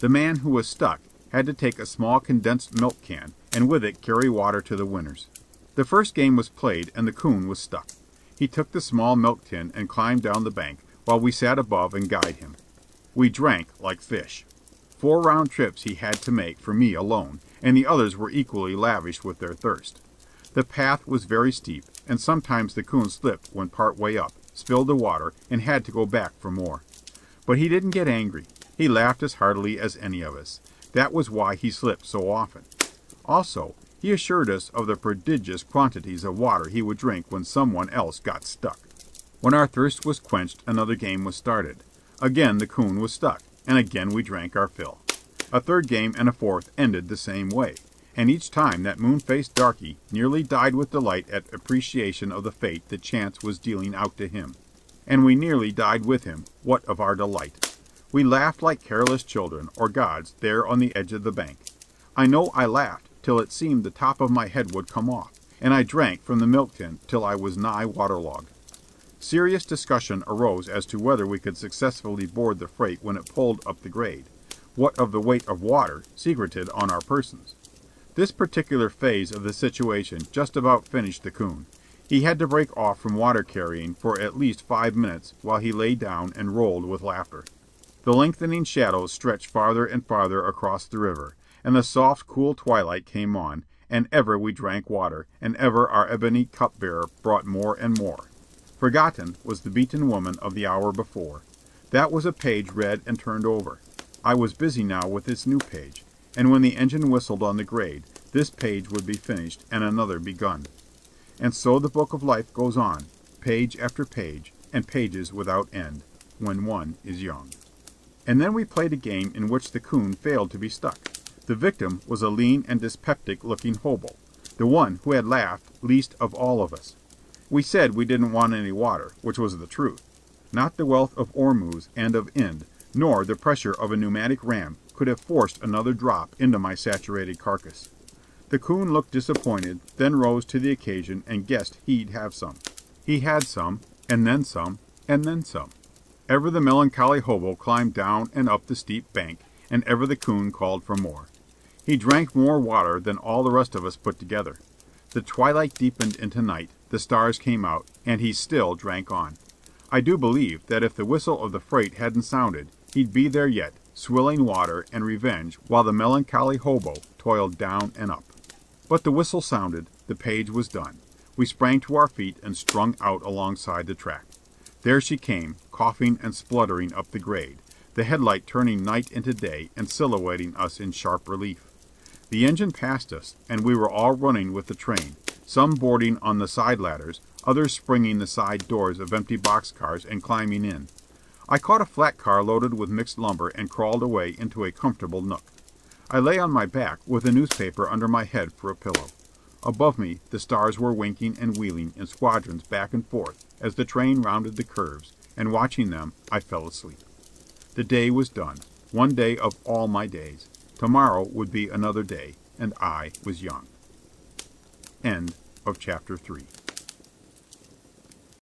The man who was stuck had to take a small condensed milk can, and with it carry water to the winners. The first game was played, and the coon was stuck. He took the small milk tin and climbed down the bank, while we sat above and guyed him. We drank like fish. Four round trips he had to make for me alone, and the others were equally lavish with their thirst. The path was very steep, and sometimes the coon slipped when part way up, spilled the water, and had to go back for more. But he didn't get angry. He laughed as heartily as any of us. That was why he slipped so often. Also, he assured us of the prodigious quantities of water he would drink when some one else got stuck. When our thirst was quenched another game was started. Again the coon was stuck and again we drank our fill. A third game and a fourth ended the same way, and each time that moon faced darky nearly died with delight at appreciation of the fate that chance was dealing out to him. And we nearly died with him, what of our delight! We laughed like careless children, or gods, there on the edge of the bank. I know I laughed till it seemed the top of my head would come off, and I drank from the milk tin till I was nigh waterlogged. Serious discussion arose as to whether we could successfully board the freight when it pulled up the grade; what of the weight of water secreted on our persons. This particular phase of the situation just about finished the coon. He had to break off from water carrying for at least five minutes while he lay down and rolled with laughter. The lengthening shadows stretched farther and farther across the river, and the soft, cool twilight came on, and ever we drank water, and ever our ebony cup bearer brought more and more. Forgotten was the beaten woman of the hour before. That was a page read and turned over. I was busy now with this new page, and when the engine whistled on the grade, this page would be finished and another begun. And so the book of life goes on, page after page, and pages without end, when one is young. And then we played a game in which the coon failed to be stuck. The victim was a lean and dyspeptic looking hobo, the one who had laughed least of all of us. We said we didn't want any water, which was the truth. Not the wealth of Ormuz and of Ind, nor the pressure of a pneumatic ram, could have forced another drop into my saturated carcass. The coon looked disappointed, then rose to the occasion and guessed he'd have some. He had some, and then some, and then some. Ever the melancholy hobo climbed down and up the steep bank, and ever the coon called for more. He drank more water than all the rest of us put together. The twilight deepened into night, the stars came out, and he still drank on. I do believe that if the whistle of the freight hadn't sounded, he'd be there yet, swilling water and revenge while the melancholy hobo toiled down and up. But the whistle sounded, the page was done. We sprang to our feet and strung out alongside the track. There she came, coughing and spluttering up the grade, the headlight turning night into day and silhouetting us in sharp relief. The engine passed us, and we were all running with the train, some boarding on the side ladders, others springing the side doors of empty box cars and climbing in. I caught a flat car loaded with mixed lumber and crawled away into a comfortable nook. I lay on my back with a newspaper under my head for a pillow. Above me the stars were winking and wheeling in squadrons back and forth as the train rounded the curves, and watching them I fell asleep. The day was done, one day of all my days. Tomorrow would be another day, and I was young. End of chapter 3.